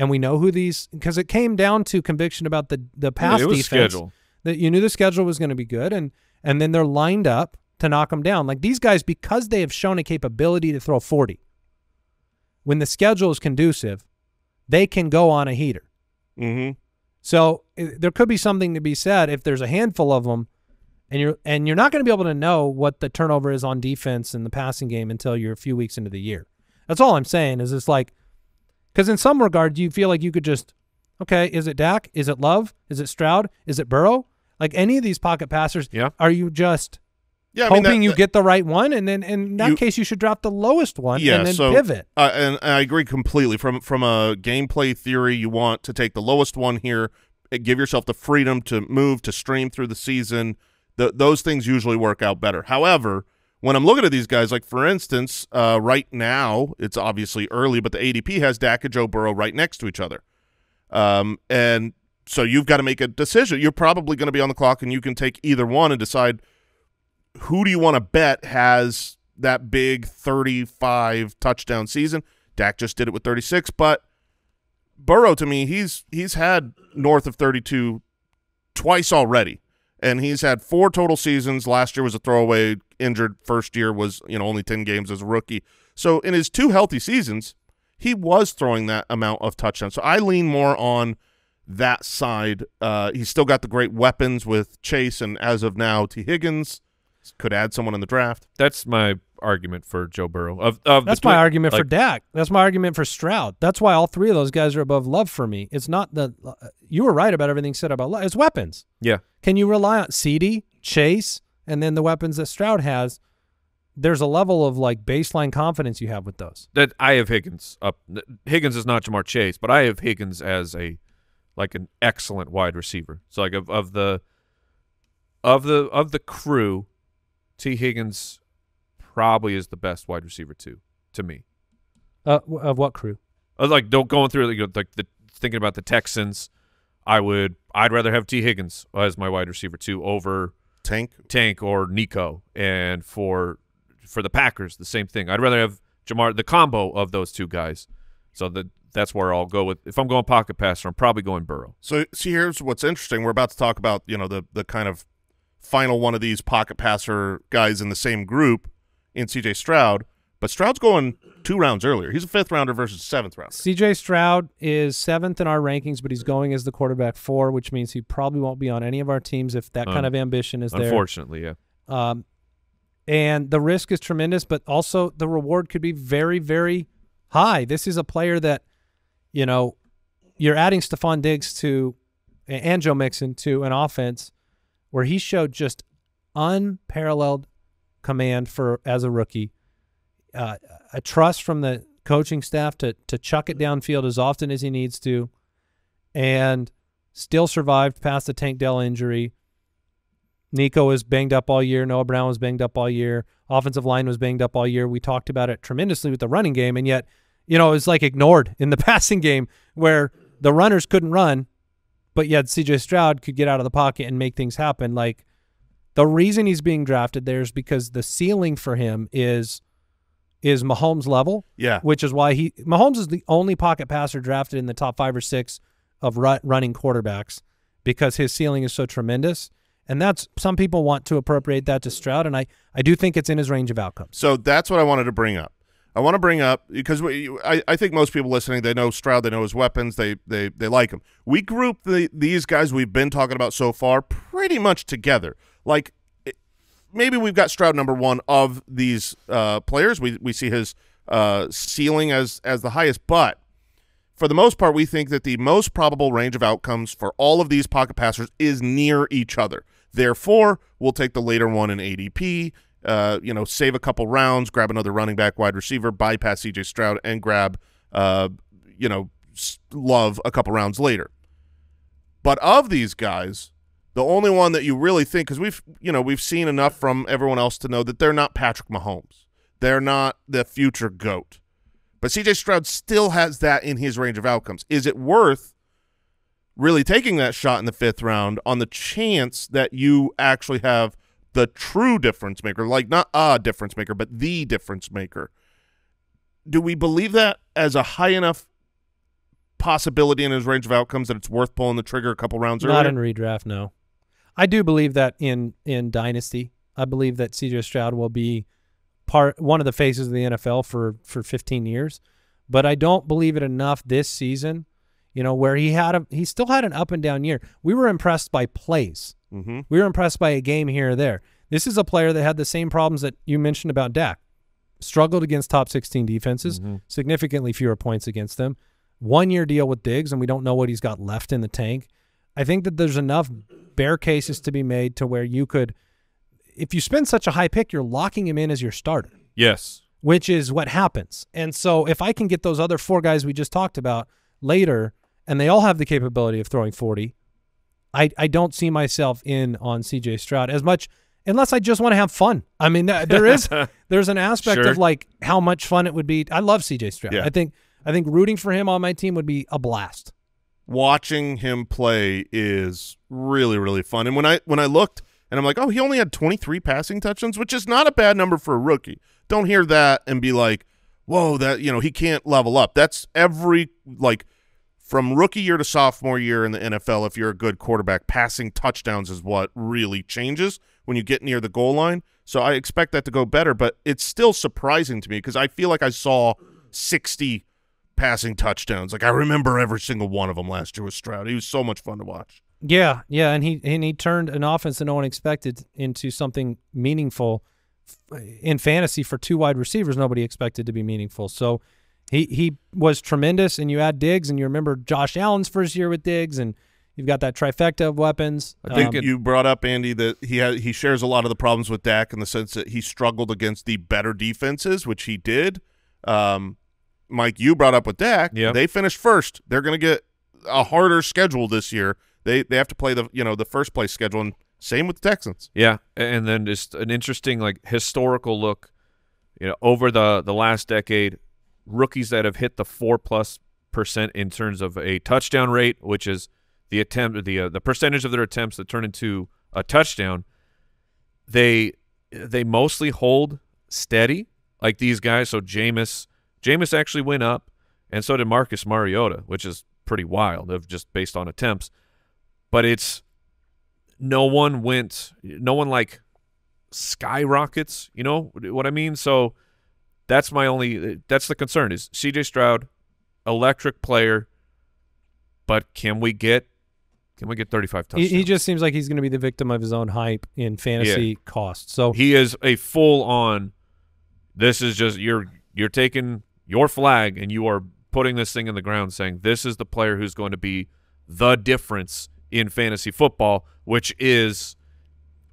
and we know who these because it came down to conviction about the the pass it was defense schedule. that you knew the schedule was going to be good, and and then they're lined up to knock them down. Like these guys, because they have shown a capability to throw 40. When the schedule is conducive, they can go on a heater. Mm-hmm. So i- there could be something to be said if there's a handful of them, and you're and you're not going to be able to know what the turnover is on defense in the passing game until you're a few weeks into the year. That's all I'm saying. Is it's like because in some regard you feel like you could just okay, is it Dak? Is it Love? Is it Stroud? Is it Burrow? Like any of these pocket passers, Yeah. are you just Yeah, I mean, hoping that- you that- get the right one, and then in that You- case you should drop the lowest one yeah, and then so, pivot. Uh, and I agree completely. From from a gameplay theory, you want to take the lowest one here, uh, give yourself the freedom to move to stream through the season. Th those things usually work out better. However, when I'm looking at these guys, like for instance, uh, right now it's obviously early, but the ADP has Dak and Joe Burrow right next to each other, um, and so you've got to make a decision. You're probably going to be on the clock, and you can take either one and decide who do you want to bet has that big 35 touchdown season? Dak just did it with 36, but Burrow to me, he's he's had north of 32 twice already. And he's had four total seasons. Last year was a throwaway injured. First year was, you know, only 10 games as a rookie. So in his two healthy seasons, he was throwing that amount of touchdowns. So I lean more on that side. Uh, he's still got the great weapons with Chase and as of now Tee Higgins could add someone in the draft. That's my argument for Joe Burrow. Of of That's my twi- argument for like, Dak. That's my argument for Stroud. That's why all three of those guys are above Love for me. It's not the uh, you were right about everything said about Love. It's weapons. Yeah, Can you rely on CeeDee, Chase, and then the weapons that Stroud has? There's a level of like baseline confidence you have with those. that I have Higgins up. Higgins is not Ja'Marr Chase, but I have Higgins as a like an excellent wide receiver. So like of, of the of the of the crew, Tee Higgins probably is the best wide receiver too to me. Uh, of what crew? Uh, Like don't going through like, like the thinking about the Texans, I would I'd rather have Tee Higgins as my wide receiver too over Tank. Tank or Nico, and for for the Packers the same thing. I'd rather have Jamar the combo of those two guys. So that that's where I'll go with. If I'm going pocket passer, I'm probably going Burrow. So see, here's what's interesting. We're about to talk about you know the the kind of final one of these pocket passer guys in the same group in C.J. Stroud, but Stroud's going two rounds earlier. He's a fifth rounder versus seventh rounder. CJ Stroud is seventh in our rankings, but he's going as the quarterback four, which means he probably won't be on any of our teams if that kind of ambition is there. Unfortunately, yeah. Um, and the risk is tremendous, but also the reward could be very, very high. This is a player that, you know, you're adding Stefon Diggs to and Joe Mixon to an offense where he showed just unparalleled command for as a rookie, uh, a trust from the coaching staff to to chuck it downfield as often as he needs to, and still survived past the Tank Dell injury. Nico was banged up all year. Noah Brown was banged up all year. Offensive line was banged up all year. We talked about it tremendously with the running game, and yet, you know, it was like ignored in the passing game where the runners couldn't run, but yet CJ Stroud could get out of the pocket and make things happen. Like The reason he's being drafted there is because the ceiling for him is is Mahomes level, Yeah. which is why he Mahomes is the only pocket passer drafted in the top five or six of running quarterbacks because his ceiling is so tremendous. And that's some people want to appropriate that to Stroud, and I I do think it's in his range of outcomes. So that's what I wanted to bring up. I want to bring up because we, I, I think most people listening they know Stroud, they know his weapons, they they they like him. We group the these guys we've been talking about so far pretty much together. Like maybe we've got Stroud number one of these uh, players. We we see his uh, ceiling as as the highest, but for the most part, we think that the most probable range of outcomes for all of these pocket passers is near each other. Therefore, we'll take the later one in ADP. Uh, you know, save a couple rounds, grab another running back, wide receiver, bypass CJ Stroud, and grab, uh, you know, Love a couple rounds later. But of these guys, the only one that you really think, because we've, you know, we've seen enough from everyone else to know that they're not Patrick Mahomes. They're not the future GOAT. But CJ Stroud still has that in his range of outcomes. Is it worth really taking that shot in the fifth round on the chance that you actually have the true difference maker, like not a difference maker, but the difference maker? Do we believe that as a high enough possibility in his range of outcomes that it's worth pulling the trigger a couple rounds early? Not earlier? in redraft, no. I do believe that in in dynasty, I believe that CJ Stroud will be part one of the faces of the NFL for for 15 years, but I don't believe it enough this season. You know where he had a he still had an up and down year. We were impressed by plays. mm-hmm. We were impressed by a game here or there. This is a player that had the same problems that you mentioned about Dak. Struggled against top 16 defenses, significantly fewer points against them. One year deal with Diggs, and we don't know what he's got left in the tank. I think that there's enough bear cases to be made to where you could, if you spend such a high pick, you're locking him in as your starter, Yes. which is what happens. And so if I can get those other four guys we just talked about later, and they all have the capability of throwing 40, I, I don't see myself in on CJ Stroud as much unless I just want to have fun. I mean, uh, there is there's an aspect Sure. of like how much fun it would be. I love CJ Stroud. Yeah. I think I think rooting for him on my team would be a blast. Watching him play is really really fun. And when I when I looked and I'm like, "Oh, he only had 23 passing touchdowns, which is not a bad number for a rookie." Don't hear that and be like, "Whoa, that, you know, he can't level up." That's every like from rookie year to sophomore year in the NFL if you're a good quarterback, passing touchdowns is what really changes when you get near the goal line. So I expect that to go better, but it's still surprising to me because I feel like I saw 60 passing touchdowns. Like I remember every single one of them last year with Stroud. He was so much fun to watch. Yeah, yeah, and he and he turned an offense that no one expected into something meaningful in fantasy for two wide receivers. Nobody expected to be meaningful. So he he was tremendous. And you add Diggs, and you remember Josh Allen's first year with Diggs, and you've got that trifecta of weapons. I think Um, You brought up Andy that he had he shares a lot of the problems with Dak in the sense that he struggled against the better defenses, which he did. Um, Mike, you brought up with Dak. Yeah. They finished first. They're going to get a harder schedule this year. They they have to play the you know the first place schedule, and same with the Texans. Yeah, and then just an interesting like historical look, you know, over the the last decade, rookies that have hit the four plus percent in terms of a touchdown rate, which is the attempt the uh, the percentage of their attempts that turn into a touchdown. They they mostly hold steady like these guys. So Jameis Jameis actually went up, and so did Marcus Mariota, which is pretty wild of just based on attempts. But it's no one went no one like skyrockets you know what i mean so that's my only that's the concern is cj stroud electric player but can we get can we get 35 he, touchdowns he just seems like he's going to be the victim of his own hype in fantasy costs. So he is a full on this is just you're you're taking your flag and you are putting this thing in the ground saying this is the player who's going to be the difference in fantasy football which is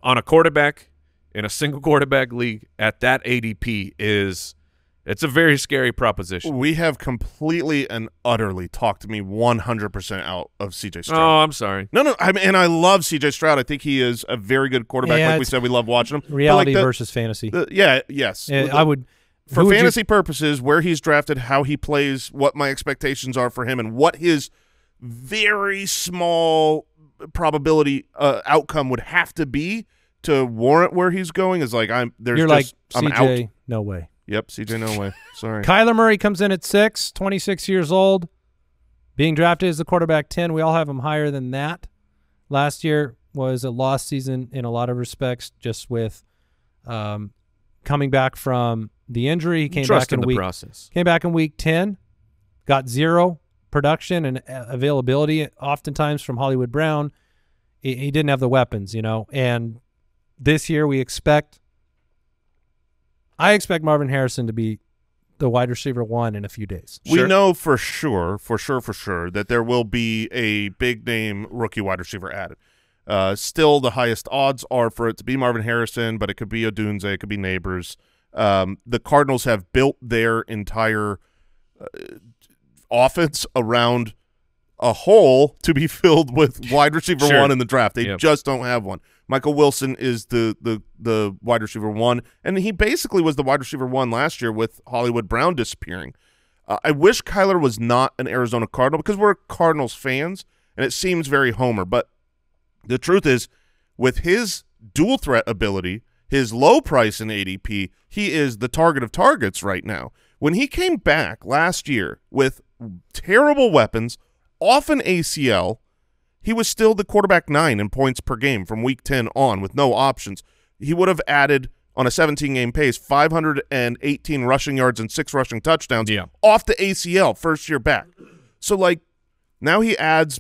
on a quarterback in a single quarterback league at that ADP is it's a very scary proposition. We have completely and utterly talked me 100% out of CJ Stroud. Oh, I'm sorry. No, no, I mean, and I love CJ Stroud. I think he is a very good quarterback. Yeah, like we said, we love watching him. But, like, reality the- versus fantasy. the- yeah, yes. The- I would for who fantasy purposes, where he's drafted, how he plays, what my expectations are for him, and what his very small probability uh, outcome would have to be to warrant where he's going is like I'm there's You're just like I'm CJ, out. no way. Yep, CJ no way. Sorry. Kyler Murray comes in at six, 26 years old, being drafted as the quarterback 10. We all have him higher than that. Last year was a lost season in a lot of respects, just with um, coming back from the injury. He came Trust back in in the week process. came back in week 10, got zero production and uh, availability, oftentimes from Hollywood Brown. He, he didn't have the weapons, you know. And this year we expect, I expect Marvin Harrison to be the wide receiver one in a few days. We know for sure, for sure, for sure that there will be a big name rookie wide receiver added. Uh, still, the highest odds are for it to be Marvin Harrison, but it could be Odunze, it could be Nabers. Um, the Cardinals have built their entire uh, offense around a hole to be filled with wide receiver Sure. one in the draft. They Yep. just don't have one. Michael Wilson is the the the wide receiver one, and he basically was the wide receiver one last year with Hollywood Brown disappearing. Uh, I wish Kyler was not an Arizona Cardinal because we're Cardinals fans, and it seems very homer. But the truth is, with his dual threat ability, his low price in ADP, he is the target of targets right now. When he came back last year with terrible weapons, often ACL, he was still the quarterback nine in points per game from week 10 on with no options. He would have added on a 17 game pace 518 rushing yards and six rushing touchdowns Yeah. off the ACL first year back. So, like, now he adds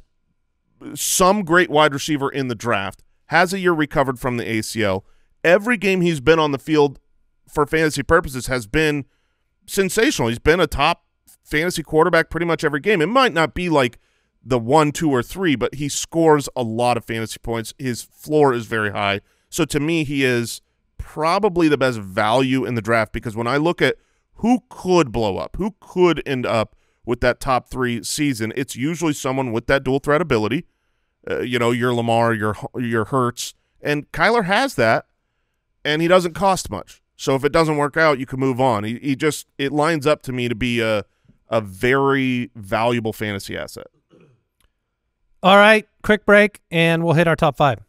some great wide receiver in the draft, has a year recovered from the ACL. Every game he's been on the field for fantasy purposes has been sensational. He's been a top fantasy quarterback pretty much every game. It might not be like the one, two, or three, but he scores a lot of fantasy points. His floor is very high. So to me, he is probably the best value in the draft because when I look at who could blow up, who could end up with that top three season, it's usually someone with that dual threat ability. Uh, you know, your Lamar, your your Hurts, and Kyler has that, and he doesn't cost much. So if it doesn't work out, you can move on. He, he just it lines up to me to be a a very valuable fantasy asset. All right, quick break, and we'll hit our top five.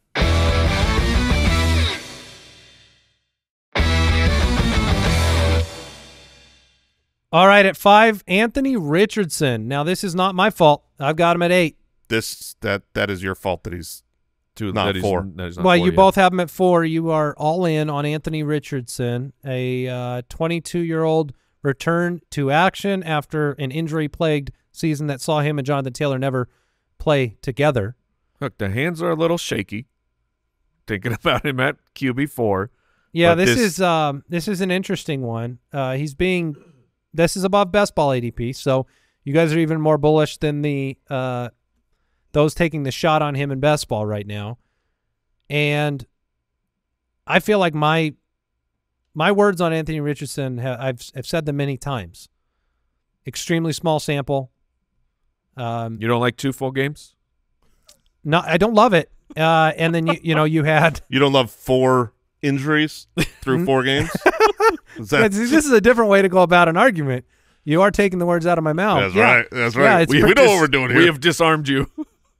All right, at five, Anthony Richardson. Now, this is not my fault. I've got him at eight. This that that is your fault that he's Two, Not that he's- four. that he's not well, four you yet. both have him at four. You are all in on Anthony Richardson, a 22 year old return to action after an injury plagued season that saw him and Jonathan Taylor never play together. Look, the hands are a little shaky. Thinking about him at QB four. Yeah, this, this- is um this is an interesting one. Uh, he's being this is above best ball ADP, so you guys are even more bullish than the uh those taking the shot on him in best ball right now. And I feel like my my words on Anthony Richardson, ha- I've I've said them many times. Extremely small sample. Um, You don't like two full games? no, I don't love it. Uh, and then you you know you had you don't love four injuries through four games. Is that, this is a different way to go about an argument. You are taking the words out of my mouth. that's Yeah. right. That's right. it's we, we know what we're doing here. We have disarmed you.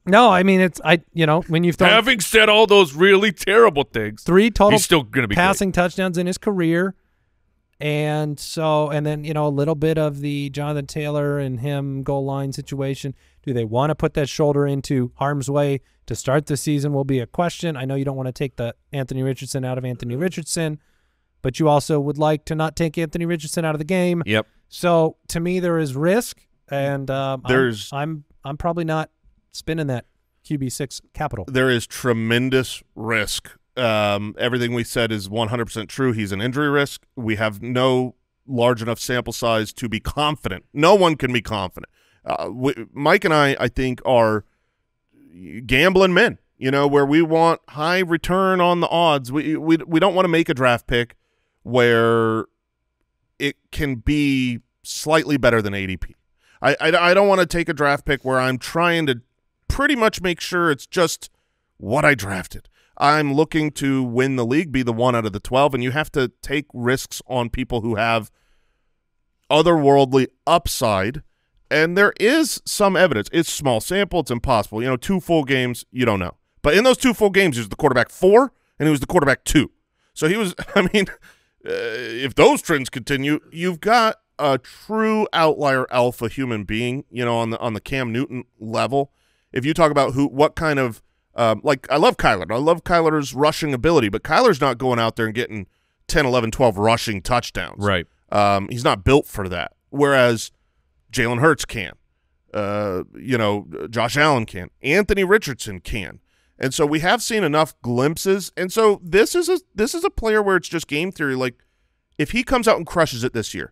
No, I mean it's I you know when you've thrown Having said all those really terrible things, three total he's still going to be great. passing touchdowns in his career, and so and then you know a little bit of the Jonathan Taylor and him goal line situation. Do they want to put that shoulder into harm's way to start the season? Will be a question. I know you don't want to take the Anthony Richardson out of Anthony Richardson, but you also would like to not take Anthony Richardson out of the game. Yep. So to me, there is risk, and um, I'm- There's- I'm, I'm probably not spending that QB six capital. there is tremendous risk. Um, everything we said is 100% true. He's an injury risk. We have no large enough sample size to be confident. No one can be confident. Uh, we, Mike and I, I think, are gambling men. You know, where we want high return on the odds. We we we don't want to make a draft pick where it can be slightly better than ADP. I I, I don't want to take a draft pick where I'm trying to pretty much make sure it's just what I drafted. I'm looking to win the league, be the one out of the 12, and you have to take risks on people who have otherworldly upside. And there is some evidence. It's small sample. It's impossible. You know, two full games, you don't know. But in those two full games, he was the quarterback four and he was the quarterback two. So he was. I mean, uh, if those trends continue, you've got a true outlier alpha human being. You know, on the on the Cam Newton level. If you talk about who, what kind of um, like I love Kyler. I love Kyler's rushing ability, but Kyler's not going out there and getting 10, 11, 12 rushing touchdowns. Right. Um, he's not built for that. Whereas Jalen Hurts can. Uh, you know, Josh Allen can. Anthony Richardson can. And so we have seen enough glimpses. And so this is a this is a player where it's just game theory. Like if he comes out and crushes it this year,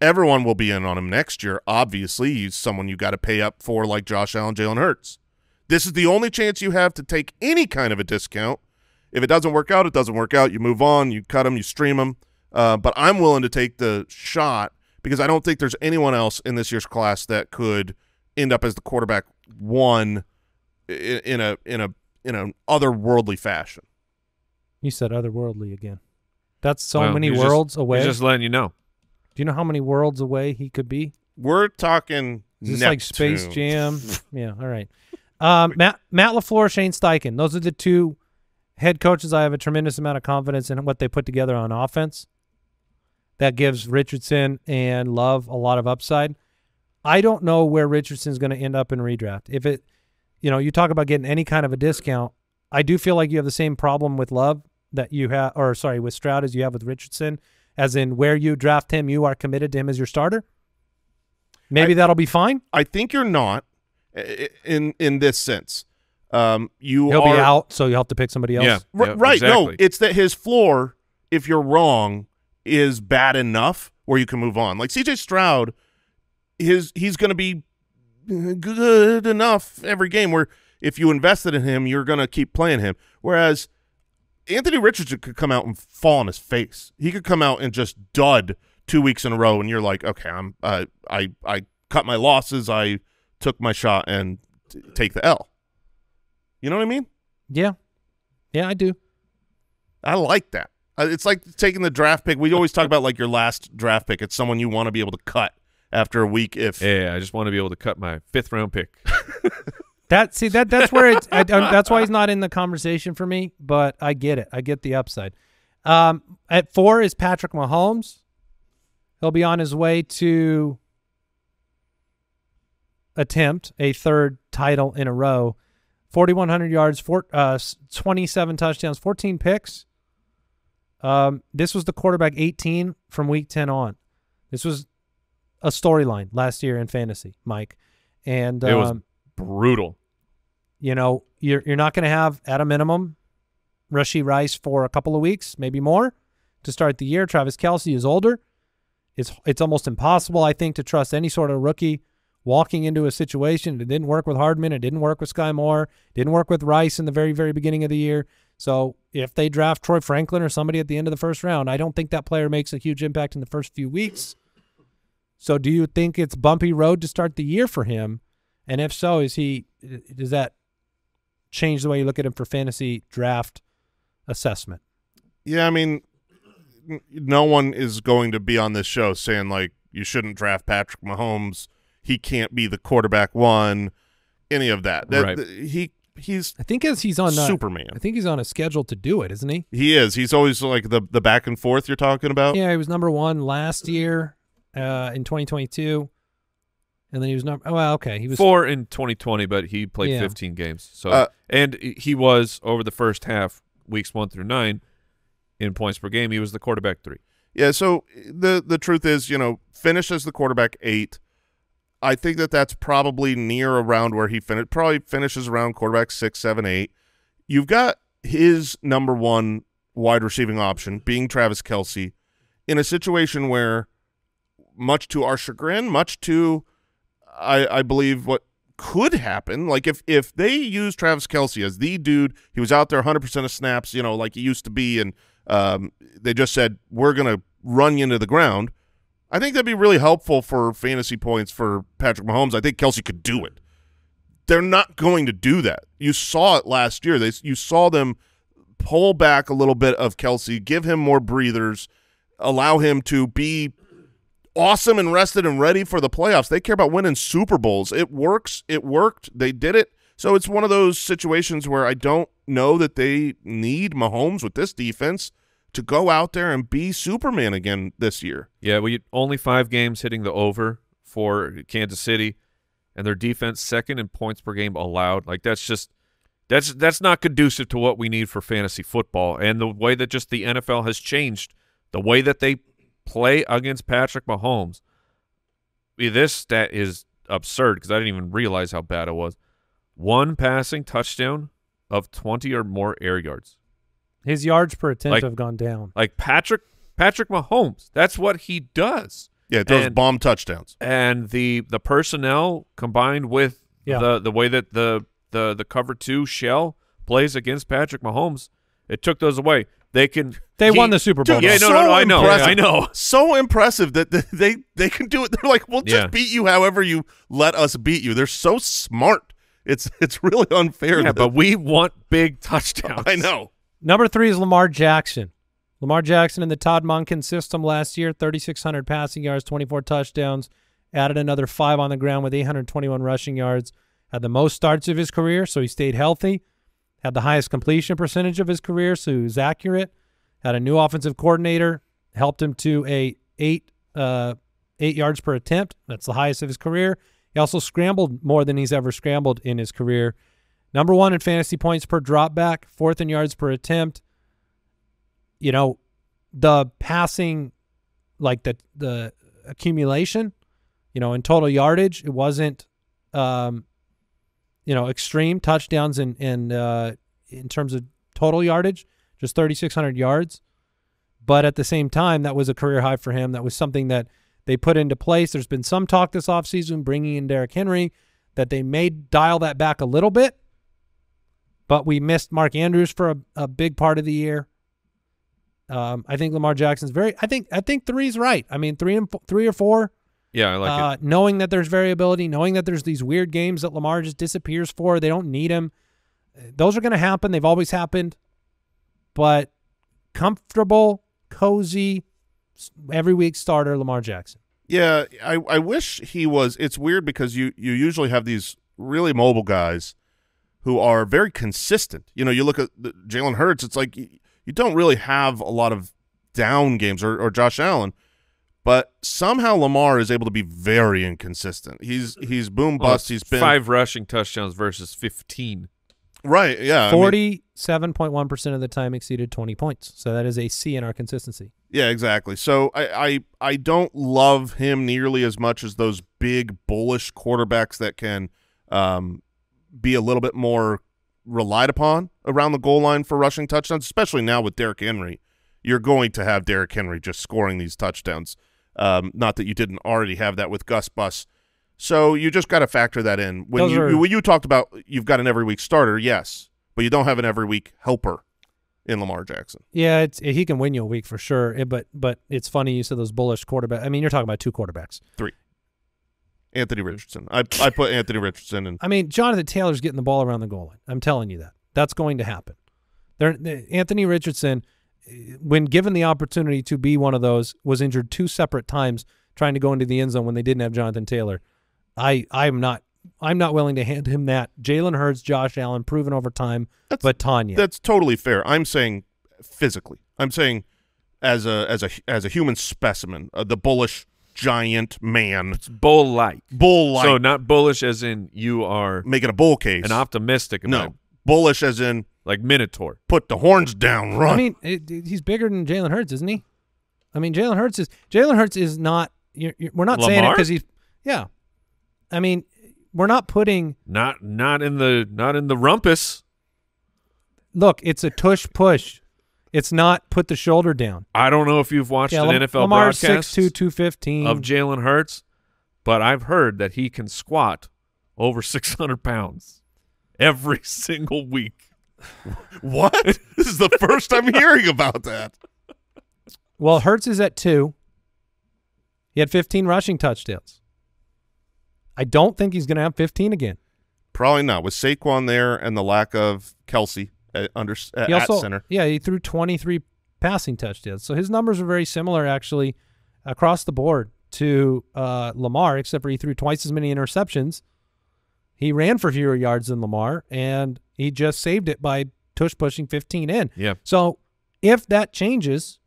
everyone will be in on him next year. Obviously, he's someone you got to pay up for, like Josh Allen, Jalen Hurts. This is the only chance you have to take any kind of a discount. If it doesn't work out, it doesn't work out. You move on, you cut them, you stream them. Uh, but I'm willing to take the shot because I don't think there's anyone else in this year's class that could end up as the quarterback one in, in a in a in an otherworldly fashion. You said otherworldly again. That's so Well, many he's just- worlds away. He's just letting you know. Do you know how many worlds away he could be? We're talking Is this like Space Jam? yeah. All right. Um, Matt Matt LaFleur, Shane Steichen. Those are the two head coaches I have a tremendous amount of confidence in what they put together on offense. That gives Richardson and Love a lot of upside. I don't know where Richardson's going to end up in redraft. If it, you know, you talk about getting any kind of a discount. I do feel like you have the same problem with Love that you have, or sorry, with Stroud as you have with Richardson, as in where you draft him, you are committed to him as your starter. Maybe that'll be fine. I think you're not in in this sense. Um, you He'll are be out, so you'll have to pick somebody else. Yeah. R- yeah, right. No, it's that his floor, if you're wrong, is bad enough where you can move on. Like CJ Stroud, his he's going to be good enough every game where if you invested in him, you're going to keep playing him. Whereas Anthony Richardson could come out and fall on his face. He could come out and just dud two weeks in a row, and you're like, okay, I'm uh, I I cut my losses. I took my shot and t- take the L. You know what I mean? Yeah. Yeah, I do. I like that. It's like taking the draft pick. We always talk about like your last draft pick. It's someone you want to be able to cut after a week. If Yeah, I just want to be able to cut my fifth round pick. That see that that's where it's I, that's why he's not in the conversation for me, but I get it. I get the upside. Um, at 4 is Patrick Mahomes. He'll be on his way to attempt a third title in a row. 4100 yards, four, uh, 27 touchdowns, 14 picks. Um, this was the quarterback 18 from week 10 on. This was a storyline last year in fantasy, Mike. And It was um, Brutal. you know, you're you're not going to have at a minimum Rashee Rice for a couple of weeks, maybe more, to start the year. Travis Kelce is older. It's it's almost impossible, I think, to trust any sort of rookie walking into a situation. It didn't work with Hardman. It didn't work with Sky Moore. Didn't work with Rice in the very very beginning of the year. So if they draft Troy Franklin or somebody at the end of the first round, I don't think that player makes a huge impact in the first few weeks. So do you think it's bumpy road to start the year for him? And if so, is he does that change the way you look at him for fantasy draft assessment? yeah, I mean, no one is going to be on this show saying like you shouldn't draft Patrick Mahomes. He can't be the quarterback one. Any of that. That Right. he he's I think as he's on uh, Superman. I think he's on a schedule to do it, isn't he? he is. He's always like the the back and forth you're talking about. Yeah, he was number one last year uh, in 2022, and then he was number. Oh, well, okay, he was. Four in 2020, but he played Yeah. 15 games. So Uh, and he was over the first half, weeks one through nine, in points per game. He was the quarterback three. Yeah, so the the truth is, you know, finish as the quarterback eight. I think that that's probably near around where he finished. Probably finishes around quarterback six, seven, eight. You've got his number one wide receiving option being Travis Kelce in a situation where, much to our chagrin, much to, I, I believe what could happen, like if if they use Travis Kelce as the dude, he was out there 100% of snaps, you know, like he used to be, and um, they just said we're gonna run you into the ground. I think that'd be really helpful for fantasy points for Patrick Mahomes. I think Kelce could do it. They're not going to do that. You saw it last year. They you saw them pull back a little bit of Kelce, give him more breathers, allow him to be awesome and rested and ready for the playoffs. They care about winning Super Bowls. It works. It worked. They did it So it's one of those situations where I don't know that they need Mahomes with this defense to go out there and be Superman again this year. Yeah, we only five games hitting the over for Kansas City, and their defense second in points per game allowed. Like that's just that's that's not conducive to what we need for fantasy football and the way that just the NFL has changed, the way that they play against Patrick Mahomes. This stat is absurd because I didn't even realize how bad it was. One passing touchdown of twenty or more air yards. His yards per attempt Like- have gone down. Like Patrick Patrick Mahomes, that's what he does. Yeah, those And- bomb touchdowns. and the the personnel combined with Yeah. the the way that the the the cover two shell plays against Patrick Mahomes, it took those away. They can They he- won the Super Bowl. Dude, Yeah, no, no, so no, I know, impressive. I know. So impressive that they they can do it. They're like, we'll just Yeah. beat you however you let us beat you. They're so smart. It's it's really unfair. Yeah, that- but we want big touchdowns. I know. Number three is Lamar Jackson. Lamar Jackson in the Todd Monken system last year, 3,600 passing yards, 24 touchdowns, added another five on the ground with 821 rushing yards, had the most starts of his career, so he stayed healthy, had the highest completion percentage of his career, so he was accurate, had a new offensive coordinator, helped him to a eight uh, eight yards per attempt. That's the highest of his career. He also scrambled more than he's ever scrambled in his career. Number one in fantasy points per dropback, fourth in yards per attempt. You know, the passing, like the the accumulation, you know, in total yardage, it wasn't, um, you know, extreme touchdowns in in uh, in terms of total yardage, just thirty six hundred yards. But at the same time, that was a career high for him. That was something that they put into place. There's been some talk this offseason bringing in Derrick Henry that they may dial that back a little bit but we missed Mark Andrews for a, a big part of the year. Um, I think Lamar Jackson's very. I think I think three's right. I mean, three and three or four. Yeah, I like uh, it. knowing that there's variability, knowing that there's these weird games that Lamar just disappears for. They don't need him. Those are going to happen. They've always happened. But comfortable, cozy, every week starter Lamar Jackson. Yeah, I, I wish he was. It's weird because you you usually have these really mobile guys who are very consistent. You know, you look at the- Jalen Hurts. It's like you, you don't really have a lot of down games or, or Josh Allen, but somehow Lamar is able to be very inconsistent. He's he's boom bust. it's he's been five rushing touchdowns versus fifteen. right. Yeah, Forty-seven point one percent of the time exceeded twenty points. So that is a C in our consistency. Yeah, exactly. So I, I I don't love him nearly as much as those big bullish quarterbacks that can um, be a little bit more relied upon around the goal line for rushing touchdowns, especially now with Derrick Henry. You're going to have Derrick Henry just scoring these touchdowns. Um, not that you didn't already have that with Gus Bus. So you just got to factor that in. When Those you are- when you talked about you've got an every week starter, yes, but you don't have an every week helper in Lamar Jackson. Yeah, it's he can win you a week for sure. It- but but it's funny you said those bullish quarterbacks. I mean, you're talking about two quarterbacks. Three. Anthony Richardson. I I put Anthony Richardson in I mean, Jonathan Taylor's getting the ball around the goal line. I'm telling you that. That's going to happen. There, the- Anthony Richardson, eh, when given the opportunity to be one of those, was injured two separate times trying to go into the end zone when they didn't have Jonathan Taylor. I I'm not I'm not willing to hand him that. Jalen Hurts, Josh Allen, proven over time, That's- but Tanya. That's totally fair. I'm saying physically. I'm saying as a as a as a human specimen, uh, the bullish giant man, It's bull like. bull like So not bullish as in you are making a bull case. an optimistic no, it, bullish as in like Minotaur. put the horns down, run. I mean, it, it- he's bigger than Jalen Hurts, isn't he? I mean, Jalen Hurts is Jalen Hurts is not. You're, you're, we're not saying it because he's. Yeah, I mean, we're not putting. Not not in the not in the rumpus. Look, it's a tush push. It's not put the shoulder down. I don't know if you've watched Yeah, an Lam- NFL Lamar's broadcast 6'2", 215. of Jalen Hurts, but I've heard that he can squat over 600 pounds every single week. what? this is the first I'm hearing about that. well, Hurts is at two. He had 15 rushing touchdowns. I don't think he's going to have 15 again. Probably not with Saquon there and the lack of Kelce at, under at, also, center. yeah, he threw 23 passing touchdowns. So his numbers are very similar, actually, across the board to uh, Lamar, except for he threw twice as many interceptions. He ran for fewer yards than Lamar, and he just saved it by tush pushing 15 in. Yeah. So if that changes,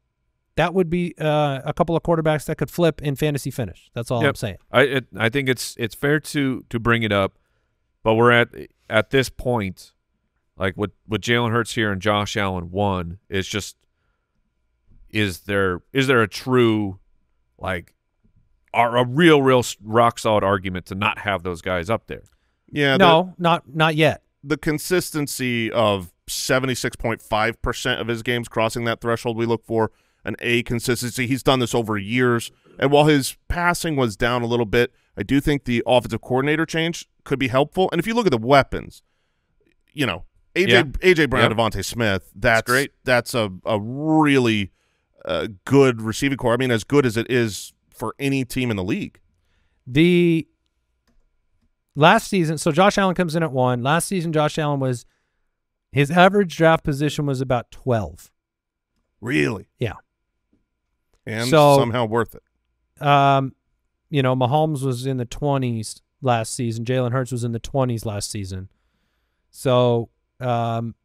that would be uh, a couple of quarterbacks that could flip in fantasy finish. That's all I'm saying. I it, I think it's it's fair to to bring it up, but we're at at this point, like with with Jalen Hurts here and Josh Allen one is just is there is there a true like are a real real rock solid argument to not have those guys up there? Yeah, the- no, not not yet. the consistency of 76.5% of his games crossing that threshold we look for an A consistency. He's done this over years. And while his passing was down a little bit, I do think the offensive coordinator change could be helpful. And if you look at the weapons, you know, AJ Yeah. AJ Brown, Yep. DeVonta Smith, that's great. That's a a really uh, good receiving core. I mean, as good as it is for any team in the league. The last season, so Josh Allen comes in at one. Last season, Josh Allen was his average draft position was about 12. Really? Yeah. And So- somehow worth it. Um, you know, Mahomes was in the 20s last season. Jalen Hurts was in the 20s last season. So, um,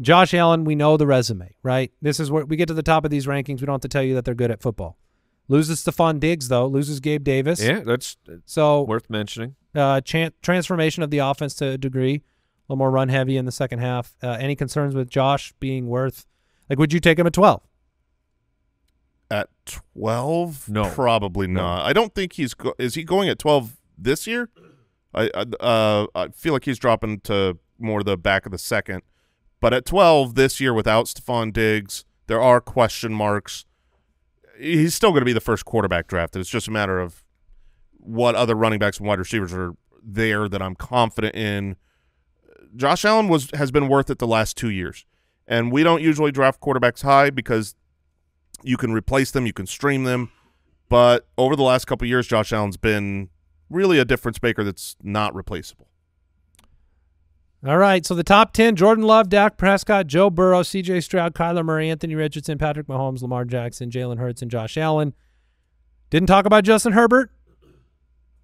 Josh Allen, we know the resume, right? This is where we get to the top of these rankings. We don't have to tell you that they're good at football. Loses Stefon Diggs, though. Loses Gabe Davis. Yeah, that's So, worth mentioning. uh, chan- transformation of the offense to a degree, a little more run heavy in the second half. Uh, any concerns with Josh being worth, like, would you take him at 12? At 12? No. Probably No. not. I don't think he's go- is he going at 12 this year? I I, uh, I feel like he's dropping to more the back of the second. But at 12 this year without Stefon Diggs, there are question marks. He's still going to be the first quarterback drafted. It's just a matter of what other running backs and wide receivers are there that I'm confident in. Josh Allen was has been worth it the last two years, and we don't usually draft quarterbacks high because you can replace them, you can stream them, but over the last couple years, Josh Allen's been really a difference maker that's not replaceable. All right. So the top 10 Jordan Love, Dak Prescott, Joe Burrow, CJ Stroud, Kyler Murray, Anthony Richardson, Patrick Mahomes, Lamar Jackson, Jalen Hurts, and Josh Allen. Didn't talk about Justin Herbert.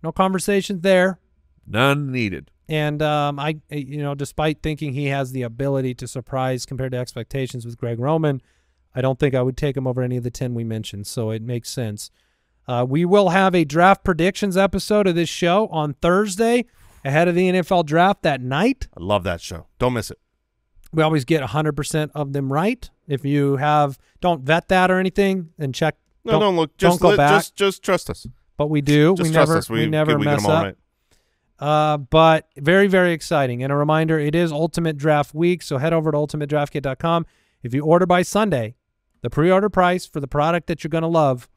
No conversations there. None needed. And um, I, you know, despite thinking he has the ability to surprise compared to expectations with Greg Roman, I don't think I would take him over any of the 10 we mentioned. So it makes sense. Uh, we will have a draft predictions episode of this show on Thursday ahead of the NFL draft that night. I love that show. Don't miss it. We always get 100% of them right. If you have, don't vet that or anything and check. No, don't, look. Just don't go let- back. just just trust us. but we do. Just we trust never, us. we, We, never we mess up. right. Uh, but very, very exciting. And a reminder, it is Ultimate Draft Week, so head over to ultimatedraftkit.com. If you order by Sunday, the pre-order price for the product that you're going to love,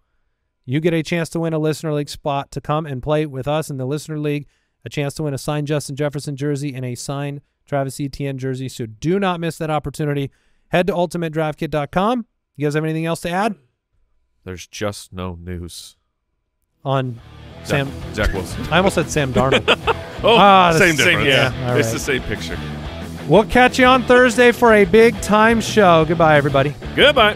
you get a chance to win a Listener League spot to come and play with us in the Listener League, a chance to win a signed Justin Jefferson jersey and a signed Travis Etienne jersey. So do not miss that opportunity. Head to ultimatedraftkit.com. You guys have anything else to add There's just no news. on Sam? Zach Wilson. I almost said Sam Darnold. Oh, Ah, same same. difference. Yeah, All it's the same picture. We'll catch you on Thursday for a big time show. Goodbye, everybody. Goodbye.